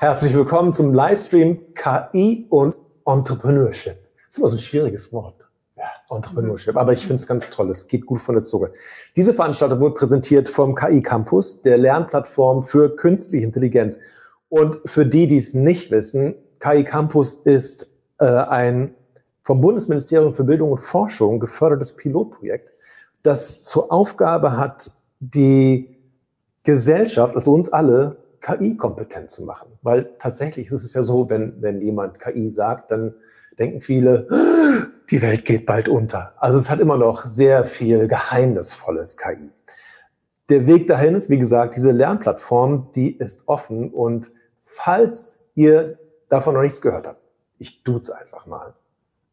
Herzlich willkommen zum Livestream KI und Entrepreneurship. Das ist immer so ein schwieriges Wort. Ja, Entrepreneurship. Aber ich finde es ganz toll. Es geht gut von der Zunge. Diese Veranstaltung wurde präsentiert vom KI Campus, der Lernplattform für künstliche Intelligenz. Und für die, die es nicht wissen, KI Campus ist äh, ein vom Bundesministerium für Bildung und Forschung gefördertes Pilotprojekt, das zur Aufgabe hat, die Gesellschaft, also uns alle, KI-kompetent zu machen. Weil tatsächlich ist es ja so, wenn, wenn jemand KI sagt, dann denken viele, die Welt geht bald unter. Also es hat immer noch sehr viel geheimnisvolles KI. Der Weg dahin ist, wie gesagt, diese Lernplattform, die ist offen und falls ihr davon noch nichts gehört habt, ich duze einfach mal.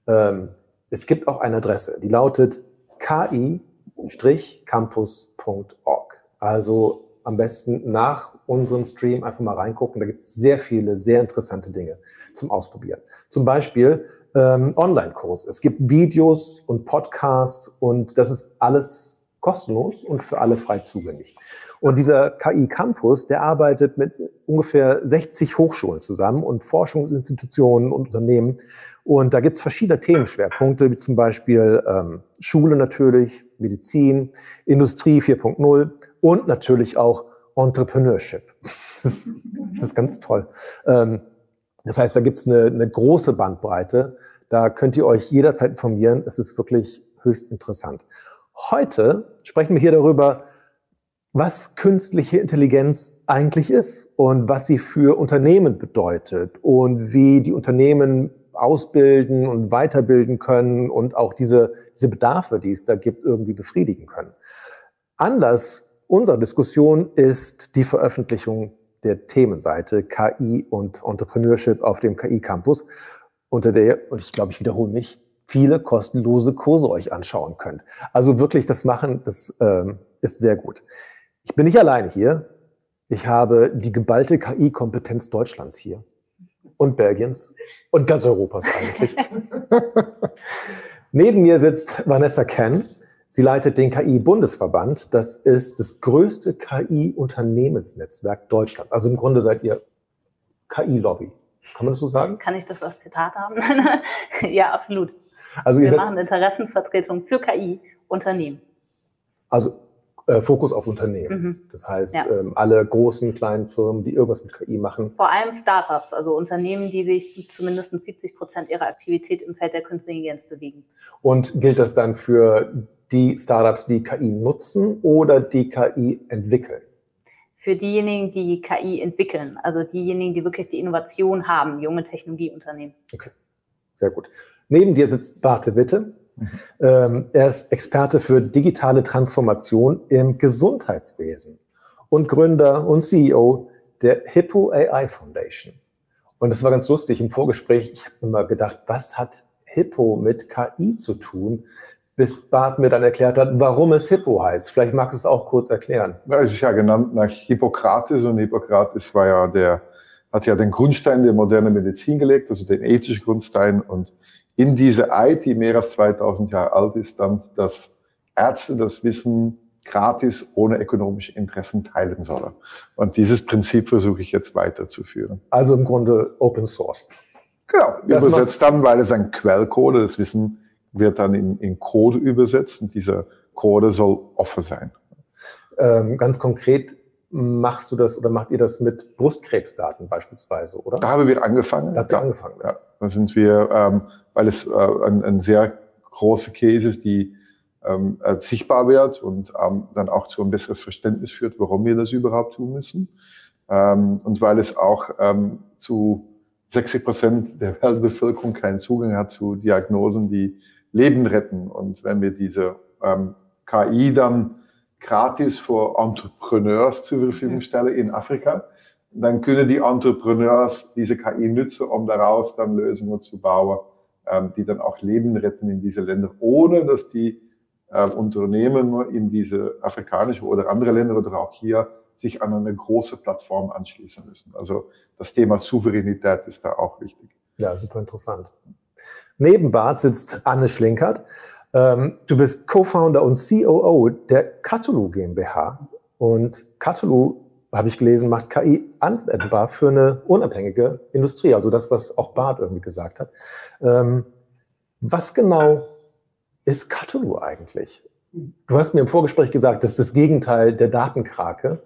Ähm, es gibt auch eine Adresse, die lautet ki-campus.org. Also am besten nach unserem Stream einfach mal reingucken. Da gibt es sehr viele, sehr interessante Dinge zum Ausprobieren. Zum Beispiel ähm, Online-Kurs. Es gibt Videos und Podcasts und das ist alles kostenlos und für alle frei zugänglich. Und dieser KI Campus, der arbeitet mit ungefähr 60 Hochschulen zusammen und Forschungsinstitutionen und Unternehmen. Und da gibt es verschiedene Themenschwerpunkte, wie zum Beispiel ähm, Schule natürlich, Medizin, Industrie 4.0 und natürlich auch Entrepreneurship. Das ist, das ist ganz toll. Ähm, das heißt, da gibt es eine, eine große Bandbreite. Da könnt ihr euch jederzeit informieren. Es ist wirklich höchst interessant. Heute sprechen wir hier darüber, was künstliche Intelligenz eigentlich ist und was sie für Unternehmen bedeutet und wie die Unternehmen ausbilden und weiterbilden können und auch diese, diese Bedarfe, die es da gibt, irgendwie befriedigen können. Anlass unserer Diskussion ist die Veröffentlichung der Themenseite KI und Entrepreneurship auf dem KI Campus, unter der, und ich glaube, ich wiederhole mich, viele kostenlose Kurse euch anschauen könnt. Also wirklich das machen, das ähm, ist sehr gut. Ich bin nicht alleine hier. Ich habe die geballte KI-Kompetenz Deutschlands hier und Belgiens und ganz Europas eigentlich. Neben mir sitzt Vanessa Ken. Sie leitet den KI-Bundesverband. Das ist das größte KI-Unternehmensnetzwerk Deutschlands. Also im Grunde seid ihr KI-Lobby. Kann man das so sagen? Kann ich das als Zitat haben? ja, absolut. Also Wir machen Interessensvertretung für KI-Unternehmen. Also äh, Fokus auf Unternehmen. Mhm. Das heißt, ja. ähm, alle großen, kleinen Firmen, die irgendwas mit KI machen. Vor allem Startups, also Unternehmen, die sich zumindest 70 Prozent ihrer Aktivität im Feld der künstlichen Intelligenz bewegen. Und gilt das dann für die Startups, die KI nutzen oder die KI entwickeln? Für diejenigen, die KI entwickeln, also diejenigen, die wirklich die Innovation haben, junge Technologieunternehmen. Okay, sehr gut. Neben dir sitzt Barte Witte. Ähm, er ist Experte für digitale Transformation im Gesundheitswesen und Gründer und CEO der Hippo AI Foundation. Und das war ganz lustig im Vorgespräch. Ich habe immer gedacht, was hat Hippo mit KI zu tun? bis Bart mir dann erklärt hat, warum es Hippo heißt. Vielleicht magst du es auch kurz erklären. Es ist ja genannt nach Hippokrates und Hippokrates war ja der, hat ja den Grundstein der modernen Medizin gelegt, also den ethischen Grundstein und in diese Eid, die mehr als 2000 Jahre alt ist, dann, dass Ärzte das Wissen gratis ohne ökonomische Interessen teilen sollen. Und dieses Prinzip versuche ich jetzt weiterzuführen. Also im Grunde Open Source. Genau, übersetzt dann, weil es ein Quellcode, das Wissen wird dann in, in Code übersetzt und dieser Code soll offen sein. Ähm, ganz konkret machst du das oder macht ihr das mit Brustkrebsdaten beispielsweise, oder? Da haben wir angefangen. Da habt ihr ja. angefangen. Ja, da sind wir, ähm, weil es äh, ein, ein sehr großer Case ist, die ähm, äh, sichtbar wird und ähm, dann auch zu einem besseres Verständnis führt, warum wir das überhaupt tun müssen. Ähm, und weil es auch ähm, zu 60 Prozent der Weltbevölkerung keinen Zugang hat zu Diagnosen, die Leben retten. Und wenn wir diese ähm, KI dann gratis für Entrepreneurs zur Verfügung stellen in Afrika, dann können die Entrepreneurs diese KI nutzen, um daraus dann Lösungen zu bauen, die dann auch Leben retten in diese Länder, ohne dass die Unternehmen in diese afrikanische oder andere Länder oder auch hier sich an eine große Plattform anschließen müssen. Also das Thema Souveränität ist da auch wichtig. Ja, super interessant. Neben Bart sitzt Anne Schlinkert. Ähm, du bist Co-Founder und COO der Catulu GmbH. Und Catulu habe ich gelesen, macht KI anwendbar für eine unabhängige Industrie. Also das, was auch Barth irgendwie gesagt hat. Ähm, was genau ist Cthulhu eigentlich? Du hast mir im Vorgespräch gesagt, das ist das Gegenteil der Datenkrake.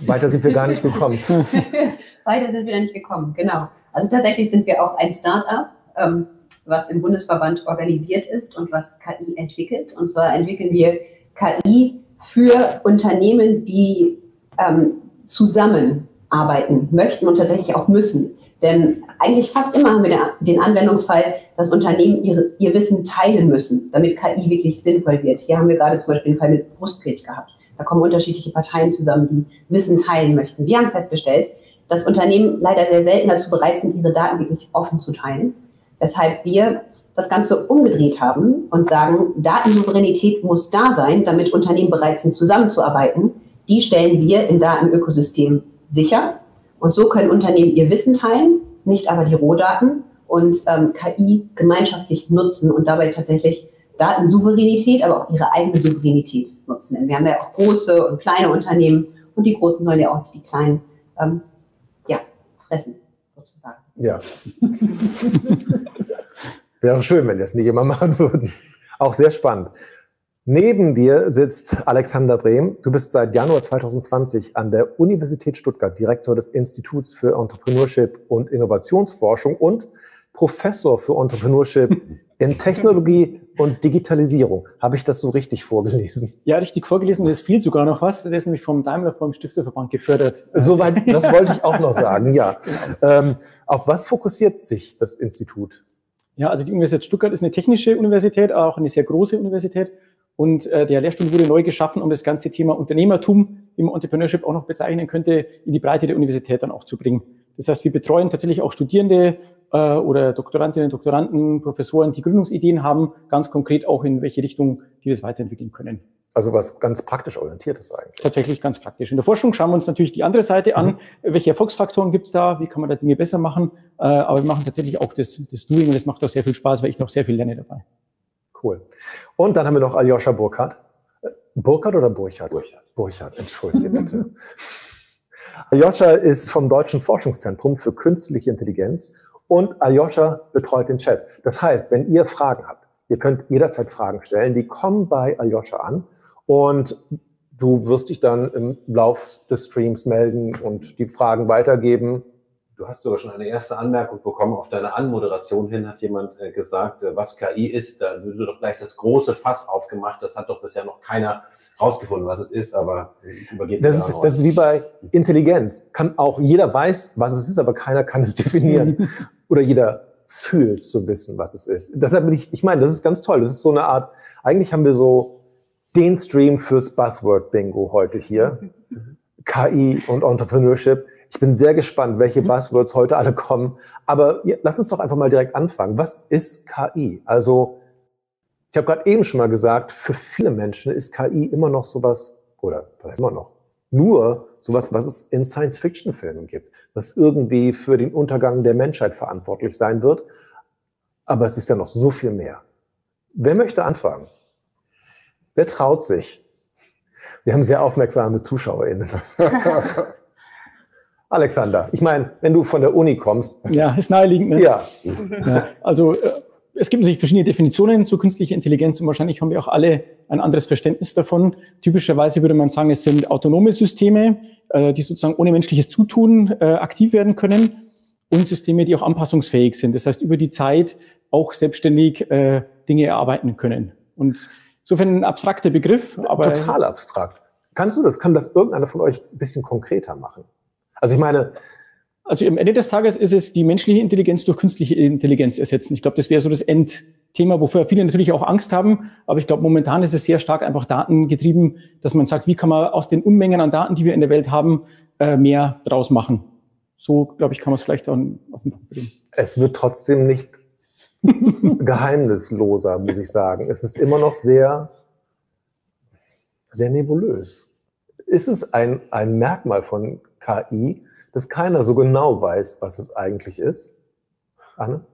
Weiter sind wir gar nicht gekommen. Weiter sind wir nicht gekommen, genau. Also tatsächlich sind wir auch ein Start-up, ähm, was im Bundesverband organisiert ist und was KI entwickelt. Und zwar entwickeln wir KI für Unternehmen, die ähm, zusammenarbeiten möchten und tatsächlich auch müssen. Denn eigentlich fast immer haben wir den Anwendungsfall, dass Unternehmen ihre, ihr Wissen teilen müssen, damit KI wirklich sinnvoll wird. Hier haben wir gerade zum Beispiel den Fall mit Brustkrebs gehabt. Da kommen unterschiedliche Parteien zusammen, die Wissen teilen möchten. Wir haben festgestellt, dass Unternehmen leider sehr selten dazu bereit sind, ihre Daten wirklich offen zu teilen. Weshalb wir das Ganze umgedreht haben und sagen, Datensouveränität muss da sein, damit Unternehmen bereit sind, zusammenzuarbeiten. Die stellen wir im Datenökosystem sicher. Und so können Unternehmen ihr Wissen teilen, nicht aber die Rohdaten und ähm, KI gemeinschaftlich nutzen und dabei tatsächlich Datensouveränität, aber auch ihre eigene Souveränität nutzen. Denn wir haben ja auch große und kleine Unternehmen und die Großen sollen ja auch die Kleinen ähm, ja, fressen. Ja. Wäre schön, wenn wir es nicht immer machen würden. Auch sehr spannend. Neben dir sitzt Alexander Brehm. Du bist seit Januar 2020 an der Universität Stuttgart Direktor des Instituts für Entrepreneurship und Innovationsforschung und Professor für Entrepreneurship in Technologie und Digitalisierung. Habe ich das so richtig vorgelesen? Ja, richtig vorgelesen. Und es fehlt sogar noch was. Der ist nämlich vom Daimler vom Stifterverband gefördert. Soweit, das wollte ich auch noch sagen, ja. Genau. Ähm, auf was fokussiert sich das Institut? Ja, also die Universität Stuttgart ist eine technische Universität, auch eine sehr große Universität. Und äh, der Lehrstuhl wurde neu geschaffen, um das ganze Thema Unternehmertum, wie man Entrepreneurship auch noch bezeichnen könnte, in die Breite der Universität dann auch zu bringen. Das heißt, wir betreuen tatsächlich auch Studierende äh, oder Doktorandinnen, Doktoranden, Professoren, die Gründungsideen haben, ganz konkret auch in welche Richtung wir es weiterentwickeln können. Also was ganz praktisch orientiertes eigentlich. Tatsächlich ganz praktisch. In der Forschung schauen wir uns natürlich die andere Seite an. Mhm. Welche Erfolgsfaktoren gibt es da? Wie kann man da Dinge besser machen? Äh, aber wir machen tatsächlich auch das, das Doing und das macht auch sehr viel Spaß, weil ich da auch sehr viel lerne dabei. Cool. Und dann haben wir noch Aljoscha Burkhardt. Burkhardt oder Burchardt? Burchardt. Burchardt, entschuldige bitte. Aljoscha ist vom Deutschen Forschungszentrum für Künstliche Intelligenz und Aljoscha betreut den Chat. Das heißt, wenn ihr Fragen habt, ihr könnt jederzeit Fragen stellen, die kommen bei Aljoscha an und du wirst dich dann im Lauf des Streams melden und die Fragen weitergeben. Du hast sogar schon eine erste Anmerkung bekommen. Auf deine Anmoderation hin hat jemand äh, gesagt, äh, was KI ist. Da würde doch gleich das große Fass aufgemacht. Das hat doch bisher noch keiner rausgefunden, was es ist, aber ich übergebe das ist, das ist wie bei Intelligenz. Kann auch jeder weiß, was es ist, aber keiner kann es definieren. oder jeder fühlt zu wissen, was es ist. Deshalb bin ich, ich meine, das ist ganz toll. Das ist so eine Art, eigentlich haben wir so den Stream fürs Buzzword-Bingo heute hier. KI und Entrepreneurship. Ich bin sehr gespannt, welche mhm. Buzzwords heute alle kommen. Aber lass uns doch einfach mal direkt anfangen. Was ist KI? Also, ich habe gerade eben schon mal gesagt, für viele Menschen ist KI immer noch sowas, oder was ist immer noch? Nur sowas, was es in Science-Fiction-Filmen gibt, was irgendwie für den Untergang der Menschheit verantwortlich sein wird. Aber es ist ja noch so viel mehr. Wer möchte anfangen? Wer traut sich? Wir haben sehr aufmerksame ZuschauerInnen. Alexander, ich meine, wenn du von der Uni kommst. Ja, ist naheliegend. Ne? Ja. ja. Also äh, es gibt natürlich verschiedene Definitionen zu künstlicher Intelligenz und wahrscheinlich haben wir auch alle ein anderes Verständnis davon. Typischerweise würde man sagen, es sind autonome Systeme, äh, die sozusagen ohne menschliches Zutun äh, aktiv werden können und Systeme, die auch anpassungsfähig sind. Das heißt, über die Zeit auch selbstständig Dinge erarbeiten können. Und insofern ein abstrakter Begriff. Aber Total abstrakt. Kannst du das, kann das irgendeiner von euch ein bisschen konkreter machen? Also ich meine, also am Ende des Tages ist es die menschliche Intelligenz durch künstliche Intelligenz ersetzen. Ich glaube, das wäre so das Endthema, wofür viele natürlich auch Angst haben. Aber ich glaube, momentan ist es sehr stark einfach datengetrieben, dass man sagt, wie kann man aus den Unmengen an Daten, die wir in der Welt haben, äh, mehr draus machen. So, glaube ich, kann man es vielleicht dann auf den Punkt bringen. Es wird trotzdem nicht geheimnisloser, muss ich sagen. Es ist immer noch sehr, sehr nebulös. Ist es ein, ein Merkmal von KI, dass keiner so genau weiß, was es eigentlich ist? Anne?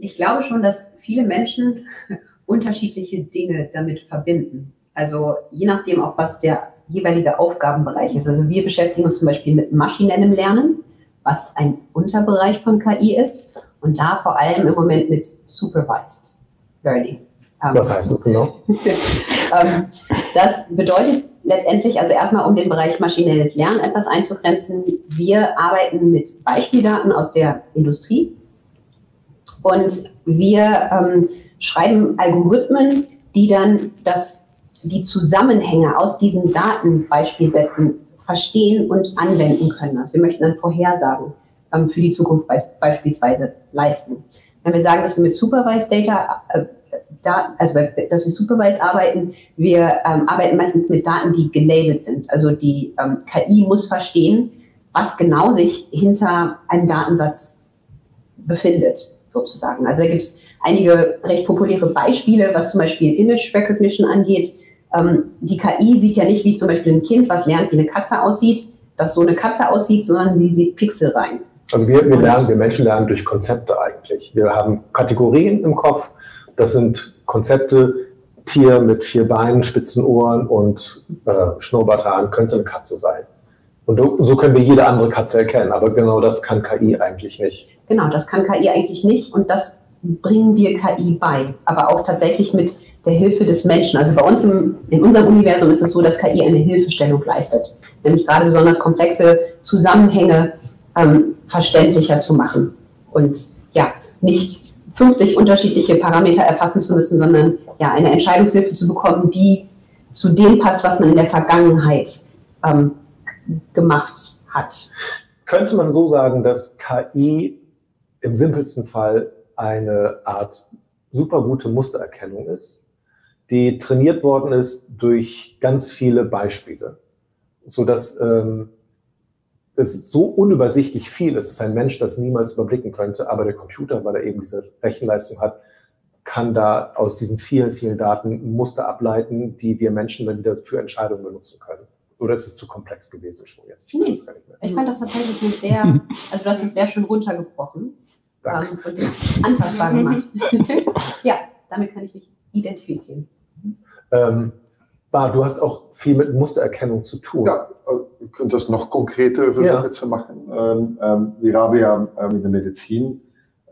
Ich glaube schon, dass viele Menschen unterschiedliche Dinge damit verbinden. Also je nachdem auch, was der jeweilige Aufgabenbereich ist. Also wir beschäftigen uns zum Beispiel mit maschinellem Lernen, was ein Unterbereich von KI ist und da vor allem im Moment mit Supervised Learning. Ähm, was heißt das genau? Ähm, das bedeutet letztendlich, also erstmal um den Bereich maschinelles Lernen etwas einzugrenzen, wir arbeiten mit Beispieldaten aus der Industrie und wir ähm, schreiben Algorithmen, die dann das, die Zusammenhänge aus diesen Datenbeispielsätzen verstehen und anwenden können. Also wir möchten dann Vorhersagen ähm, für die Zukunft beispielsweise leisten. Wenn wir sagen, dass wir mit Supervised Data, äh, da, also dass wir supervised arbeiten, wir ähm, arbeiten meistens mit Daten, die gelabelt sind. Also die ähm, KI muss verstehen, was genau sich hinter einem Datensatz befindet, sozusagen. Also da gibt es einige recht populäre Beispiele, was zum Beispiel Image Recognition angeht. Ähm, die KI sieht ja nicht wie zum Beispiel ein Kind, was lernt, wie eine Katze aussieht, dass so eine Katze aussieht, sondern sie sieht Pixel rein. Also wir, wir lernen, wir Menschen lernen durch Konzepte eigentlich. Wir haben Kategorien im Kopf. Das sind Konzepte, Tier mit vier Beinen, spitzen Ohren und äh, Schnurrbarthaaren könnte eine Katze sein. Und so können wir jede andere Katze erkennen. Aber genau das kann KI eigentlich nicht. Genau, das kann KI eigentlich nicht. Und das bringen wir KI bei. Aber auch tatsächlich mit der Hilfe des Menschen. Also bei uns im, in unserem Universum ist es so, dass KI eine Hilfestellung leistet. Nämlich gerade besonders komplexe Zusammenhänge ähm, verständlicher zu machen. Und ja, nicht 50 unterschiedliche Parameter erfassen zu müssen, sondern ja, eine Entscheidungshilfe zu bekommen, die zu dem passt, was man in der Vergangenheit ähm, gemacht hat. Könnte man so sagen, dass KI im simpelsten Fall eine Art super gute Mustererkennung ist, die trainiert worden ist durch ganz viele Beispiele, sodass ähm, es so unübersichtlich viel ist, dass ein Mensch das niemals überblicken könnte, aber der Computer, weil er eben diese Rechenleistung hat, kann da aus diesen vielen, vielen Daten Muster ableiten, die wir Menschen dann wieder für Entscheidungen benutzen können. Oder ist es zu komplex gewesen schon jetzt? Ich, nee, das ich fand das tatsächlich sehr, also du hast es sehr schön runtergebrochen Danke. ähm, und anfassbar gemacht. ja, damit kann ich mich identifizieren. Ähm, Bar, du hast auch viel mit Mustererkennung zu tun. Ja, äh, könnt das noch konkreter versuchen ja. zu machen. Ähm, ähm, wir haben ja ähm, in der Medizin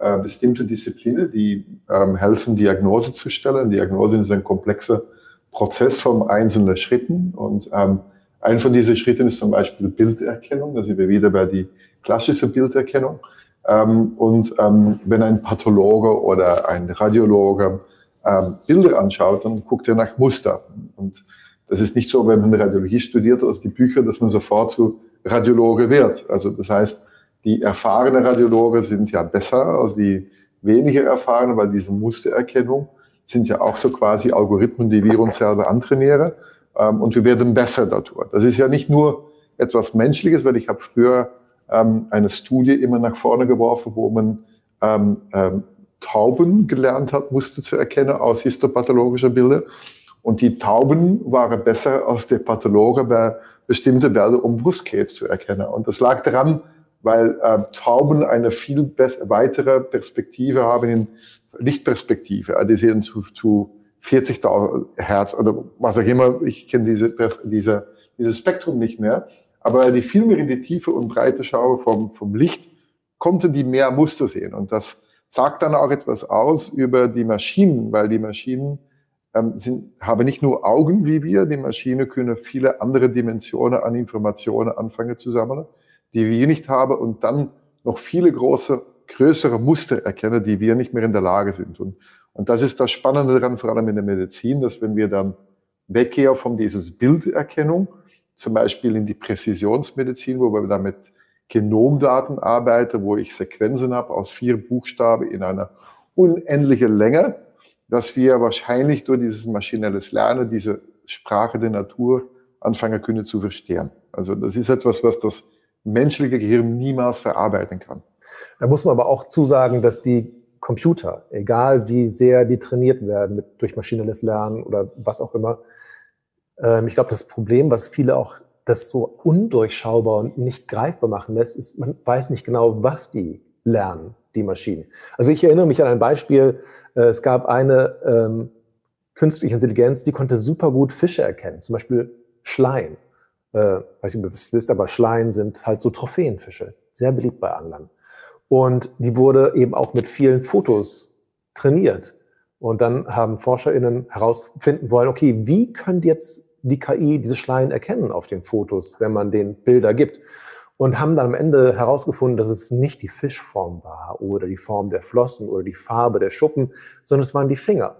äh, bestimmte Disziplinen, die ähm, helfen, Diagnose zu stellen. Diagnose ist ein komplexer Prozess von einzelnen Schritten und ähm, ein von diesen Schritten ist zum Beispiel Bilderkennung. Da sind wir wieder bei die klassische Bilderkennung. Ähm, und wenn ein Pathologe oder ein Radiologe ähm, Bilder anschaut, dann guckt er nach Muster. Und das ist nicht so, wenn man Radiologie studiert aus die Bücher, dass man sofort zu Radiologe wird. Also das heißt, die erfahrenen Radiologe sind ja besser als die weniger erfahrenen, weil diese Mustererkennung sind ja auch so quasi Algorithmen, die wir uns selber antrainieren. Ähm, und wir werden besser dadurch. Das ist ja nicht nur etwas Menschliches, weil ich habe früher ähm, eine Studie immer nach vorne geworfen, wo man ähm, ähm, Tauben gelernt hat, musste zu erkennen aus histopathologischer Bilder. Und die Tauben waren besser als der Pathologe bei bestimmten Bildern, um Brustkrebs zu erkennen. Und das lag daran, weil äh, Tauben eine viel weitere Perspektive haben in Lichtperspektive. Die sehen zu, zu 40.000 Hertz oder was auch immer. Ich kenne diese, diese, dieses Spektrum nicht mehr. Aber die viel mehr in die Tiefe und Breite schauen vom, vom Licht, konnten die mehr Muster sehen. Und das sagt dann auch etwas aus über die Maschinen, weil die Maschinen ähm, sind, haben nicht nur Augen wie wir, die Maschine können viele andere Dimensionen an Informationen anfangen zu sammeln, die wir nicht haben und dann noch viele große, größere Muster erkennen, die wir nicht mehr in der Lage sind. Und, und das ist das Spannende daran, vor allem in der Medizin, dass wenn wir dann weggehen von dieses Bilderkennung, zum Beispiel in die Präzisionsmedizin, wo wir damit Genomdaten arbeite, wo ich Sequenzen habe aus vier Buchstaben in einer unendlichen Länge, dass wir wahrscheinlich durch dieses maschinelles Lernen diese Sprache der Natur anfangen können zu verstehen. Also das ist etwas, was das menschliche Gehirn niemals verarbeiten kann. Da muss man aber auch zusagen, dass die Computer, egal wie sehr die trainiert werden mit, durch maschinelles Lernen oder was auch immer, ähm, ich glaube, das Problem, was viele auch das so undurchschaubar und nicht greifbar machen lässt, ist, man weiß nicht genau, was die lernen, die Maschinen. Also ich erinnere mich an ein Beispiel, äh, es gab eine ähm, künstliche Intelligenz, die konnte super gut Fische erkennen, zum Beispiel Schleim. äh, weiß nicht, ob ihr es wisst, aber Schleien sind halt so Trophäenfische, sehr beliebt bei Anglern. Und die wurde eben auch mit vielen Fotos trainiert. Und dann haben ForscherInnen herausfinden wollen, okay, wie könnte jetzt die KI diese Schleien erkennen auf den Fotos, wenn man den Bilder gibt? Und haben dann am Ende herausgefunden, dass es nicht die Fischform war oder die Form der Flossen oder die Farbe der Schuppen, sondern es waren die Finger.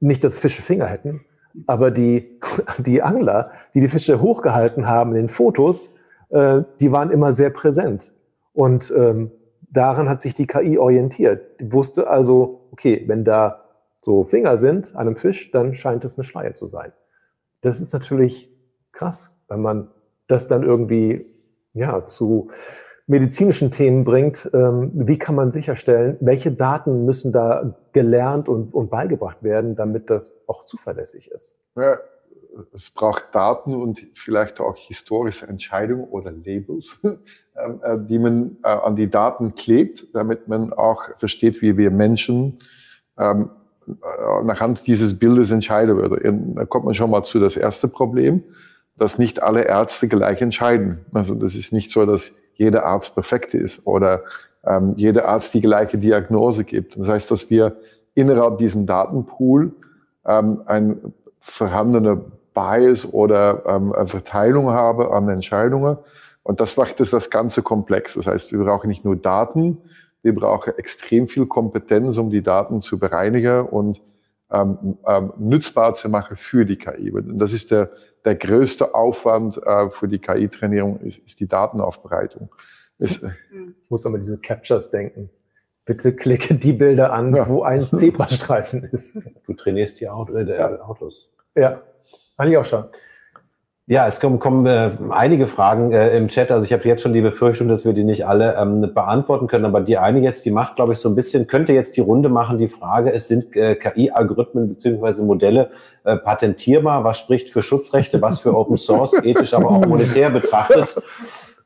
Nicht, dass Fische Finger hätten, aber die, die Angler, die die Fische hochgehalten haben in den Fotos, äh, die waren immer sehr präsent. Und ähm, daran hat sich die KI orientiert. Die wusste also, okay, wenn da so Finger sind an einem Fisch, dann scheint es eine Schleie zu sein. Das ist natürlich krass, wenn man das dann irgendwie ja, zu medizinischen Themen bringt. Ähm, wie kann man sicherstellen, welche Daten müssen da gelernt und, und beigebracht werden, damit das auch zuverlässig ist? Ja, es braucht Daten und vielleicht auch historische Entscheidungen oder Labels, ähm, äh, die man äh, an die Daten klebt, damit man auch versteht, wie wir Menschen nachhand dieses Bildes entscheiden würden. Da kommt man schon mal zu das erste Problem, dass nicht alle Ärzte gleich entscheiden. Also das ist nicht so, dass jeder Arzt perfekt ist oder ähm, jeder Arzt die gleiche Diagnose gibt. Das heißt, dass wir innerhalb diesem Datenpool ähm, ein vorhandener Bias oder ähm, Verteilung habe an Entscheidungen. Und das macht es das Ganze komplex. Das heißt, wir brauchen nicht nur Daten, wir brauchen extrem viel Kompetenz, um die Daten zu bereinigen und ähm, ähm, nutzbar zu machen für die KI. Und das ist der, der größte Aufwand äh, für die KI-Trainierung, ist, ist die Datenaufbereitung. Ist, ich muss an diese Captures denken. Bitte klicke die Bilder an, ja. wo ein Zebrastreifen ist. Du trainierst die Auto, äh, Autos. Ja, ich auch schon. Ja, es kommen, kommen äh, einige Fragen äh, im Chat. Also ich habe jetzt schon die Befürchtung, dass wir die nicht alle ähm, beantworten können. Aber die eine jetzt, die macht, glaube ich, so ein bisschen, könnte jetzt die Runde machen. Die Frage, es sind äh, KI-Algorithmen beziehungsweise Modelle äh, patentierbar? Was spricht für Schutzrechte? Was für Open Source? ethisch, aber auch monetär betrachtet?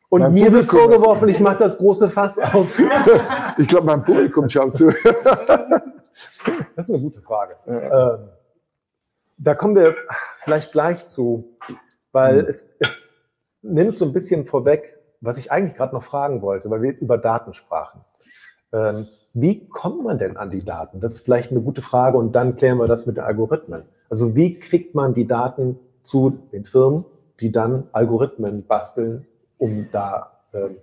Und mein mir wird vorgeworfen, ich mache das große Fass auf. ich glaube, mein Publikum schaut zu. das ist eine gute Frage. Ja. Ähm, da kommen wir vielleicht gleich zu weil mhm. es, es nimmt so ein bisschen vorweg, was ich eigentlich gerade noch fragen wollte, weil wir über Daten sprachen. Ähm, wie kommt man denn an die Daten? Das ist vielleicht eine gute Frage und dann klären wir das mit den Algorithmen. Also wie kriegt man die Daten zu den Firmen, die dann Algorithmen basteln, um da ähm,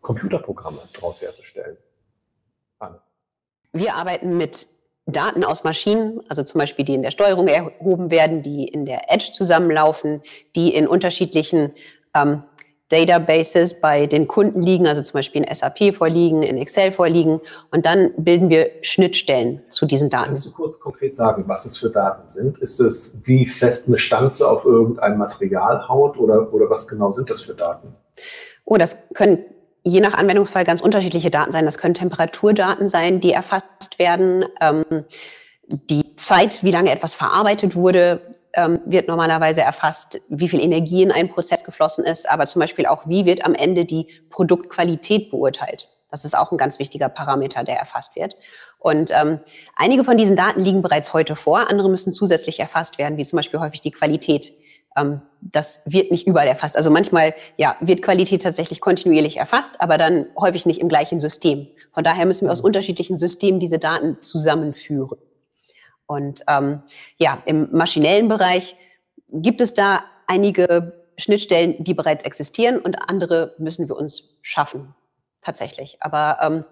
Computerprogramme daraus herzustellen? Anne. Wir arbeiten mit Daten aus Maschinen, also zum Beispiel die in der Steuerung erhoben werden, die in der Edge zusammenlaufen, die in unterschiedlichen ähm, Databases bei den Kunden liegen, also zum Beispiel in SAP vorliegen, in Excel vorliegen. Und dann bilden wir Schnittstellen zu diesen Daten. Kannst du kurz konkret sagen, was es für Daten sind? Ist es, wie fest eine Stanze auf irgendein Material haut oder, oder was genau sind das für Daten? Oh, das können je nach Anwendungsfall ganz unterschiedliche Daten sein. Das können Temperaturdaten sein, die erfasst werden. Ähm, die Zeit, wie lange etwas verarbeitet wurde, ähm, wird normalerweise erfasst, wie viel Energie in einen Prozess geflossen ist, aber zum Beispiel auch, wie wird am Ende die Produktqualität beurteilt. Das ist auch ein ganz wichtiger Parameter, der erfasst wird. Und ähm, einige von diesen Daten liegen bereits heute vor, andere müssen zusätzlich erfasst werden, wie zum Beispiel häufig die Qualität das wird nicht überall erfasst. Also manchmal ja, wird Qualität tatsächlich kontinuierlich erfasst, aber dann häufig nicht im gleichen System. Von daher müssen wir aus mhm. unterschiedlichen Systemen diese Daten zusammenführen. Und ähm, ja, im maschinellen Bereich gibt es da einige Schnittstellen, die bereits existieren und andere müssen wir uns schaffen, tatsächlich. Aber ähm,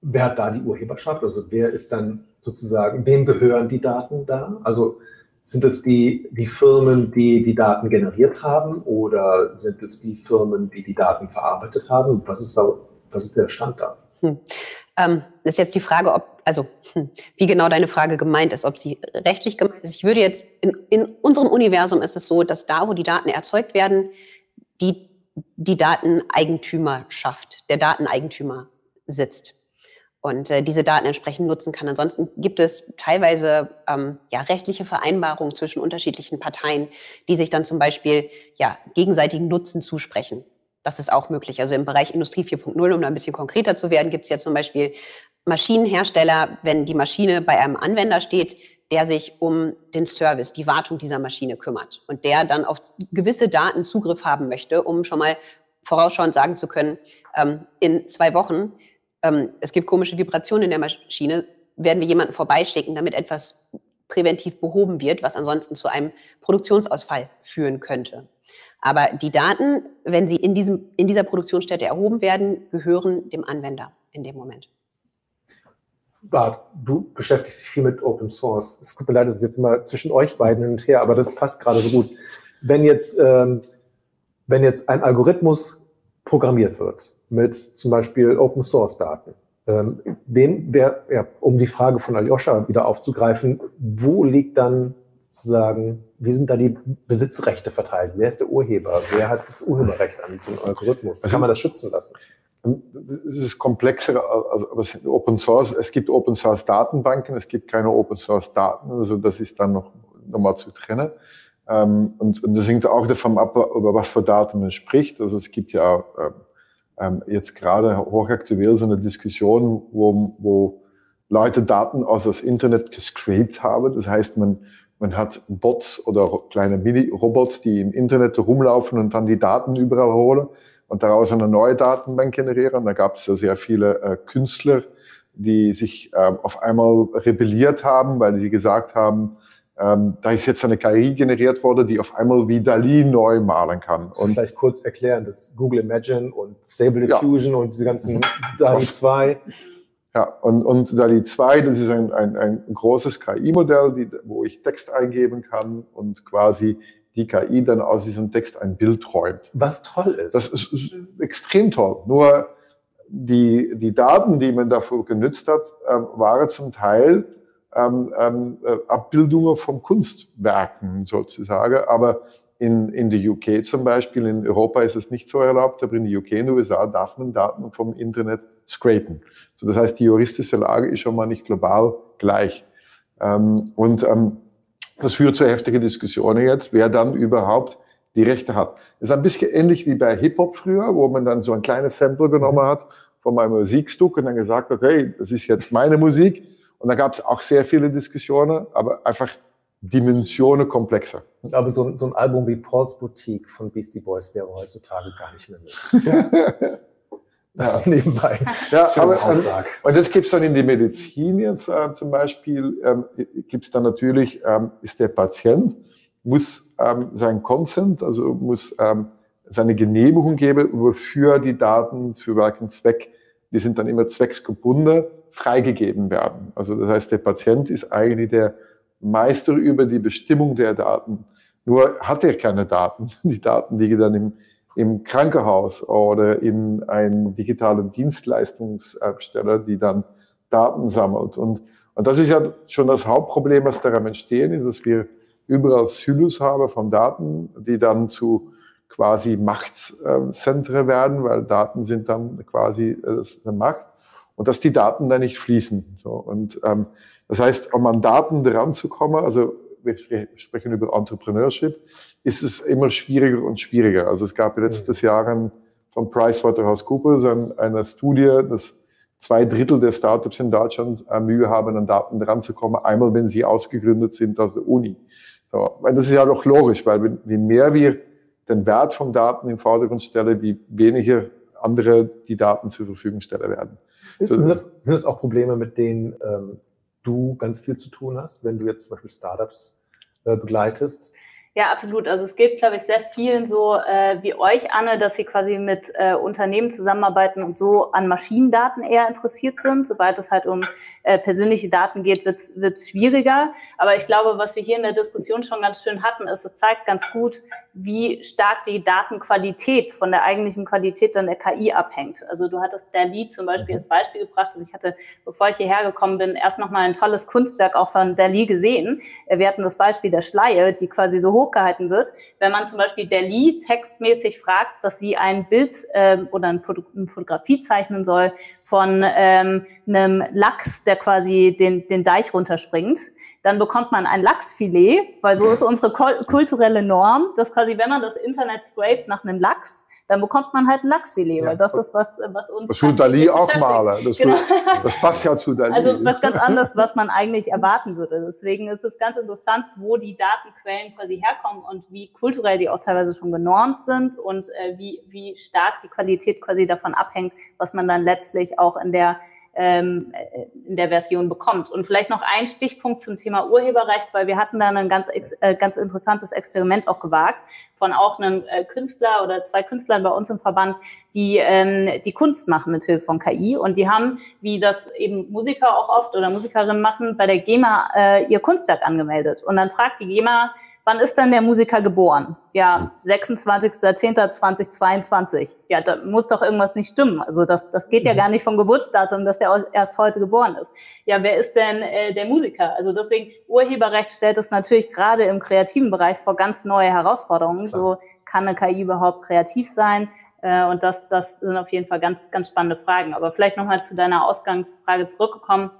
wer hat da die Urheberschaft? Also wer ist dann sozusagen, wem gehören die Daten da? Also sind es die, die Firmen, die die Daten generiert haben oder sind es die Firmen, die die Daten verarbeitet haben? Was ist, da, was ist der Stand da? Hm. Ähm, ist jetzt die Frage, ob, also hm, wie genau deine Frage gemeint ist, ob sie rechtlich gemeint ist. Ich würde jetzt, in, in unserem Universum ist es so, dass da, wo die Daten erzeugt werden, die, die Dateneigentümerschaft, der Dateneigentümer sitzt und äh, diese Daten entsprechend nutzen kann. Ansonsten gibt es teilweise ähm, ja, rechtliche Vereinbarungen zwischen unterschiedlichen Parteien, die sich dann zum Beispiel ja, gegenseitigen Nutzen zusprechen. Das ist auch möglich. Also im Bereich Industrie 4.0, um da ein bisschen konkreter zu werden, gibt es ja zum Beispiel Maschinenhersteller, wenn die Maschine bei einem Anwender steht, der sich um den Service, die Wartung dieser Maschine kümmert und der dann auf gewisse Daten Zugriff haben möchte, um schon mal vorausschauend sagen zu können, ähm, in zwei Wochen, ähm, es gibt komische Vibrationen in der Maschine, werden wir jemanden vorbeischicken, damit etwas präventiv behoben wird, was ansonsten zu einem Produktionsausfall führen könnte. Aber die Daten, wenn sie in, diesem, in dieser Produktionsstätte erhoben werden, gehören dem Anwender in dem Moment. Bart, du beschäftigst dich viel mit Open Source. Es tut mir leid, das ist jetzt immer zwischen euch beiden hin und her, aber das passt gerade so gut. Wenn jetzt, ähm, wenn jetzt ein Algorithmus programmiert wird mit zum Beispiel Open Source Daten, ähm, wem wäre, ja, um die Frage von Aljoscha wieder aufzugreifen, wo liegt dann sozusagen, wie sind da die Besitzrechte verteilt? Wer ist der Urheber? Wer hat das Urheberrecht an diesem Algorithmus? Kann man das schützen lassen? Es ist komplexer, also aber es Open Source, es gibt Open Source Datenbanken, es gibt keine Open Source Daten, also das ist dann noch, noch mal zu trennen. Ähm, und, und das hängt auch davon ab, über was für Daten man spricht. Also es gibt ja ähm, ähm, jetzt gerade hochaktuell so eine Diskussion, wo, wo Leute Daten aus das Internet gescraped haben. Das heißt, man, man hat Bots oder kleine Mini-Robots, die im Internet rumlaufen und dann die Daten überall holen und daraus eine neue Datenbank generieren. Da gab es ja sehr viele äh, Künstler, die sich äh, auf einmal rebelliert haben, weil sie gesagt haben, ähm, da ist jetzt eine KI generiert worden, die auf einmal wie Dali neu malen kann. Und vielleicht kurz erklären, das Google Imagine und Stable Diffusion ja. und diese ganzen Dali 2. Ja, und, und DALI 2, das ist ein, ein, ein großes KI-Modell, wo ich Text eingeben kann und quasi die KI dann aus diesem Text ein Bild träumt. Was toll ist. Das ist, ist extrem toll. Nur die, die Daten, die man dafür genützt hat, äh, waren zum Teil ähm, ähm, äh, Abbildungen von Kunstwerken sozusagen. Aber in, in der UK zum Beispiel, in Europa ist es nicht so erlaubt, aber in der UK, in den USA darf man Daten vom Internet scrapen. So, das heißt, die juristische Lage ist schon mal nicht global gleich. Ähm, und ähm, das führt zu heftigen Diskussionen jetzt, wer dann überhaupt die Rechte hat. Das ist ein bisschen ähnlich wie bei Hip-Hop früher, wo man dann so ein kleines Sample genommen hat von meinem Musikstück und dann gesagt hat, hey, das ist jetzt meine Musik. Und da gab es auch sehr viele Diskussionen, aber einfach Dimensionen komplexer. Ich glaube, so, so ein Album wie Paul's Boutique von Beastie Boys wäre heutzutage gar nicht mehr möglich. Das ja. nebenbei. Ja, aber, also, und das gibt's dann in die Medizin jetzt äh, zum Beispiel, ähm, gibt's dann natürlich, ähm, ist der Patient, muss ähm, sein Consent, also muss ähm, seine Genehmigung geben, wofür die Daten für welchen Zweck, die sind dann immer zwecksgebunden, freigegeben werden. Also das heißt, der Patient ist eigentlich der Meister über die Bestimmung der Daten. Nur hat er keine Daten. Die Daten liegen dann im, im Krankenhaus oder in einem digitalen Dienstleistungssteller, die dann Daten sammelt. Und, und das ist ja schon das Hauptproblem, was daran entstehen ist, dass wir überall Silos haben von Daten, die dann zu quasi Machtzentren werden, weil Daten sind dann quasi eine Macht und dass die Daten da nicht fließen. So, und ähm, das heißt, um an Daten dran zu kommen, also wir sprechen über Entrepreneurship, ist es immer schwieriger und schwieriger. Also es gab letztes mhm. Jahr von PricewaterhouseCoopers eine Studie, dass zwei Drittel der Startups in Deutschland äh, Mühe haben, an Daten dran zu kommen, einmal wenn sie ausgegründet sind aus der Uni. So, das ist ja doch logisch, weil wie mehr wir den Wert von Daten im Vordergrund stellen, wie weniger andere die Daten zur Verfügung stellen werden. Ist, sind, das, sind das auch Probleme, mit denen ähm, du ganz viel zu tun hast, wenn du jetzt zum Beispiel Startups äh, begleitest? Ja, absolut. Also es geht, glaube ich, sehr vielen so äh, wie euch, Anne, dass sie quasi mit äh, Unternehmen zusammenarbeiten und so an Maschinendaten eher interessiert sind. Sobald es halt um äh, persönliche Daten geht, wird es schwieriger. Aber ich glaube, was wir hier in der Diskussion schon ganz schön hatten, ist, es zeigt ganz gut, wie stark die Datenqualität von der eigentlichen Qualität dann der KI abhängt. Also du hattest der Lied zum Beispiel als Beispiel gebracht und ich hatte, bevor ich hierher gekommen bin, erst nochmal ein tolles Kunstwerk auch von Dali gesehen. Äh, wir hatten das Beispiel der Schleie, die quasi so hochgehalten wird. Wenn man zum Beispiel Dali textmäßig fragt, dass sie ein Bild äh, oder eine Fotografie zeichnen soll von ähm, einem Lachs, der quasi den, den Deich runterspringt, dann bekommt man ein Lachsfilet, weil so ist unsere kulturelle Norm, dass quasi, wenn man das Internet scrapt nach einem Lachs, dann bekommt man halt ein Lachsfilet, ja. weil das ist was, was uns. Das würde Dali auch malen. Das, genau. das passt ja zu Dali. Also was ganz anderes, was man eigentlich erwarten würde. Deswegen ist es ganz interessant, wo die Datenquellen quasi herkommen und wie kulturell die auch teilweise schon genormt sind und äh, wie, wie stark die Qualität quasi davon abhängt, was man dann letztlich auch in der ähm, in der Version bekommt. Und vielleicht noch ein Stichpunkt zum Thema Urheberrecht, weil wir hatten da ein ganz, äh, ganz interessantes Experiment auch gewagt von auch einem äh, Künstler oder zwei Künstlern bei uns im Verband, die ähm, die Kunst machen mit Hilfe von KI. Und die haben, wie das eben Musiker auch oft oder Musikerinnen machen, bei der GEMA äh, ihr Kunstwerk angemeldet. Und dann fragt die GEMA, Wann ist denn der Musiker geboren? Ja, 26.10.2022. Ja, da muss doch irgendwas nicht stimmen. Also das, das geht ja mhm. gar nicht vom Geburtsdatum, dass er erst heute geboren ist. Ja, wer ist denn äh, der Musiker? Also deswegen, Urheberrecht stellt es natürlich gerade im kreativen Bereich vor ganz neue Herausforderungen. Klar. So kann eine KI überhaupt kreativ sein? Äh, und das, das sind auf jeden Fall ganz, ganz spannende Fragen. Aber vielleicht nochmal zu deiner Ausgangsfrage zurückgekommen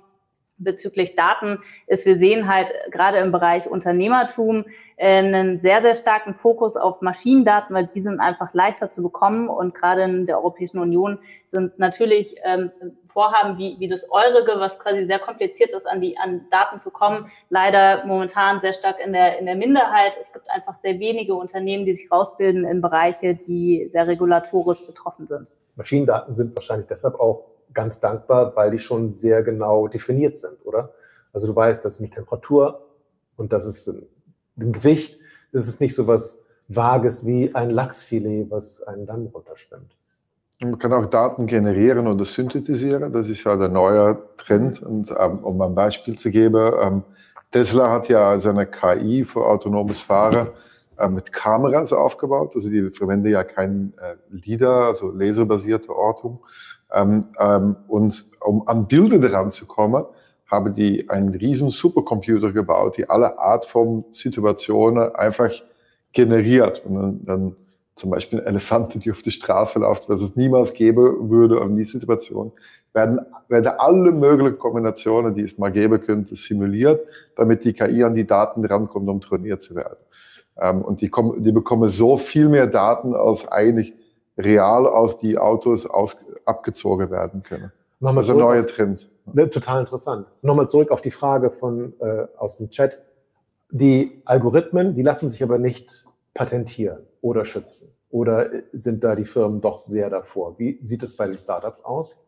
bezüglich Daten ist, wir sehen halt gerade im Bereich Unternehmertum äh, einen sehr, sehr starken Fokus auf Maschinendaten, weil die sind einfach leichter zu bekommen und gerade in der Europäischen Union sind natürlich ähm, Vorhaben wie, wie das Eurige, was quasi sehr kompliziert ist, an die an Daten zu kommen, leider momentan sehr stark in der, in der Minderheit. Es gibt einfach sehr wenige Unternehmen, die sich rausbilden in Bereiche, die sehr regulatorisch betroffen sind. Maschinendaten sind wahrscheinlich deshalb auch ganz dankbar, weil die schon sehr genau definiert sind, oder? Also du weißt, das ist eine Temperatur und das ist ein Gewicht. Das ist nicht so was Vages wie ein Lachsfilet, was einen dann runterschwimmt. Man kann auch Daten generieren oder synthetisieren. Das ist ja der neue Trend. Und ähm, um ein Beispiel zu geben, ähm, Tesla hat ja seine KI für autonomes Fahren äh, mit Kameras aufgebaut. Also die verwenden ja kein äh, LIDAR, also laserbasierte Ortung, und um an Bilder dran zu kommen, haben die einen riesen Supercomputer gebaut, die alle Art von Situationen einfach generiert. Und dann, dann zum Beispiel ein Elefant, die auf der Straße läuft, was es niemals geben würde in dieser Situation, werden, werden alle möglichen Kombinationen, die es mal geben könnte, simuliert, damit die KI an die Daten drankommt, um trainiert zu werden. Ähm, und die, kommen, die bekommen so viel mehr Daten als eigentlich real aus die Autos aus, abgezogen werden können. Nochmal also ein neuer Trend. Ne, total interessant. Nochmal zurück auf die Frage von, äh, aus dem Chat. Die Algorithmen, die lassen sich aber nicht patentieren oder schützen. Oder sind da die Firmen doch sehr davor? Wie sieht es bei den Startups aus?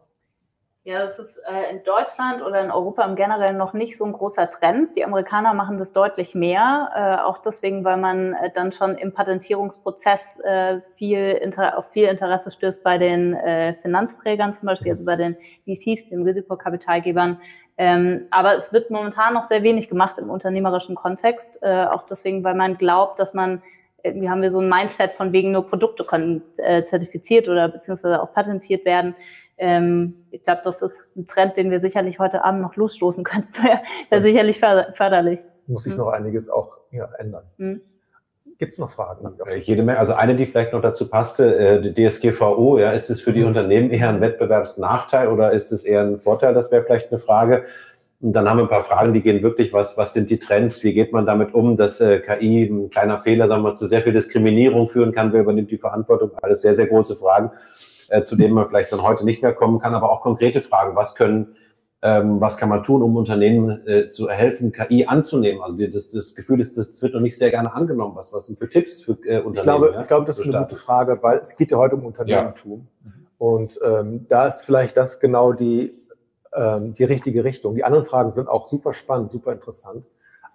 Ja, das ist äh, in Deutschland oder in Europa im Generellen noch nicht so ein großer Trend. Die Amerikaner machen das deutlich mehr, äh, auch deswegen, weil man äh, dann schon im Patentierungsprozess äh, viel auf viel Interesse stößt bei den äh, Finanzträgern zum Beispiel, also bei den VCs, den Risikokapitalgebern. Ähm, aber es wird momentan noch sehr wenig gemacht im unternehmerischen Kontext, äh, auch deswegen, weil man glaubt, dass man irgendwie haben wir so ein Mindset von wegen nur Produkte können äh, zertifiziert oder beziehungsweise auch patentiert werden. Ähm, ich glaube, das ist ein Trend, den wir sicherlich heute Abend noch losstoßen könnten. ist ja sicherlich förderlich. Muss sich mhm. noch einiges auch ja, ändern. Mhm. Gibt es noch Fragen? Äh, jede Menge. Also eine, die vielleicht noch dazu passte, äh, die DSGVO, ja, ist es für die mhm. Unternehmen eher ein Wettbewerbsnachteil oder ist es eher ein Vorteil? Das wäre vielleicht eine Frage. Und dann haben wir ein paar Fragen, die gehen wirklich, was, was sind die Trends? Wie geht man damit um, dass äh, KI ein kleiner Fehler, sagen wir, zu sehr viel Diskriminierung führen kann? Wer übernimmt die Verantwortung? Alles sehr, sehr große Fragen äh, zu denen man vielleicht dann heute nicht mehr kommen kann, aber auch konkrete Fragen. Was können, ähm, was kann man tun, um Unternehmen äh, zu helfen, KI anzunehmen? Also das, das Gefühl ist, das wird noch nicht sehr gerne angenommen. Was, was sind für Tipps für äh, Unternehmen? Ich glaube, ja, ich glaube, das ist eine gute Frage, weil es geht ja heute um Unternehmertum. Ja. Und ähm, da ist vielleicht das genau die, ähm, die richtige Richtung. Die anderen Fragen sind auch super spannend, super interessant.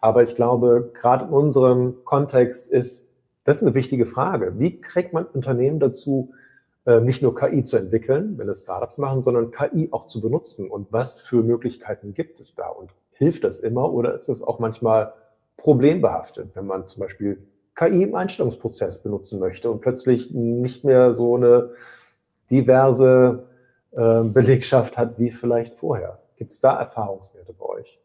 Aber ich glaube, gerade in unserem Kontext ist das ist eine wichtige Frage. Wie kriegt man Unternehmen dazu, nicht nur KI zu entwickeln, wenn es Startups machen, sondern KI auch zu benutzen. Und was für Möglichkeiten gibt es da? Und hilft das immer oder ist es auch manchmal problembehaftet, wenn man zum Beispiel KI im Einstellungsprozess benutzen möchte und plötzlich nicht mehr so eine diverse äh, Belegschaft hat wie vielleicht vorher? Gibt es da Erfahrungswerte bei euch?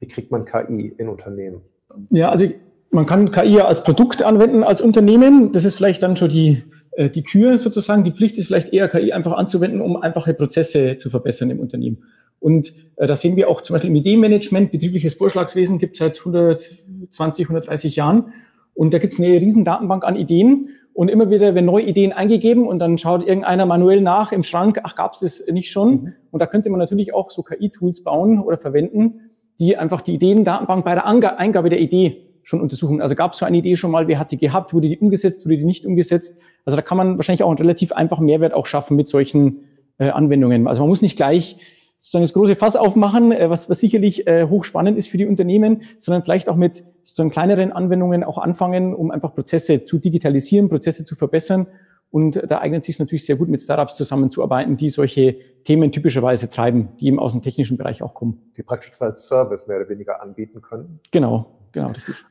Wie kriegt man KI in Unternehmen? Ja, also man kann KI als Produkt anwenden als Unternehmen. Das ist vielleicht dann schon die äh, die Kür sozusagen, die Pflicht ist vielleicht eher KI einfach anzuwenden, um einfache Prozesse zu verbessern im Unternehmen. Und äh, da sehen wir auch zum Beispiel im Ideenmanagement, betriebliches Vorschlagswesen gibt es seit 120, 130 Jahren. Und da gibt es eine riesen Datenbank an Ideen. und immer wieder werden neue Ideen eingegeben und dann schaut irgendeiner manuell nach im Schrank, ach, gab es das nicht schon? Mhm. Und da könnte man natürlich auch so KI-Tools bauen oder verwenden, die einfach die Ideen-Datenbank bei der Eingabe der Idee schon untersuchen. Also gab es so eine Idee schon mal, wer hat die gehabt, wurde die umgesetzt, wurde die nicht umgesetzt? Also da kann man wahrscheinlich auch einen relativ einfachen Mehrwert auch schaffen mit solchen äh, Anwendungen. Also man muss nicht gleich sozusagen das große Fass aufmachen, äh, was, was sicherlich äh, hochspannend ist für die Unternehmen, sondern vielleicht auch mit sozusagen kleineren Anwendungen auch anfangen, um einfach Prozesse zu digitalisieren, Prozesse zu verbessern. Und da eignet sich natürlich sehr gut, mit Startups zusammenzuarbeiten, die solche Themen typischerweise treiben, die eben aus dem technischen Bereich auch kommen. Die praktisch als Service mehr oder weniger anbieten können. Genau, genau, richtig.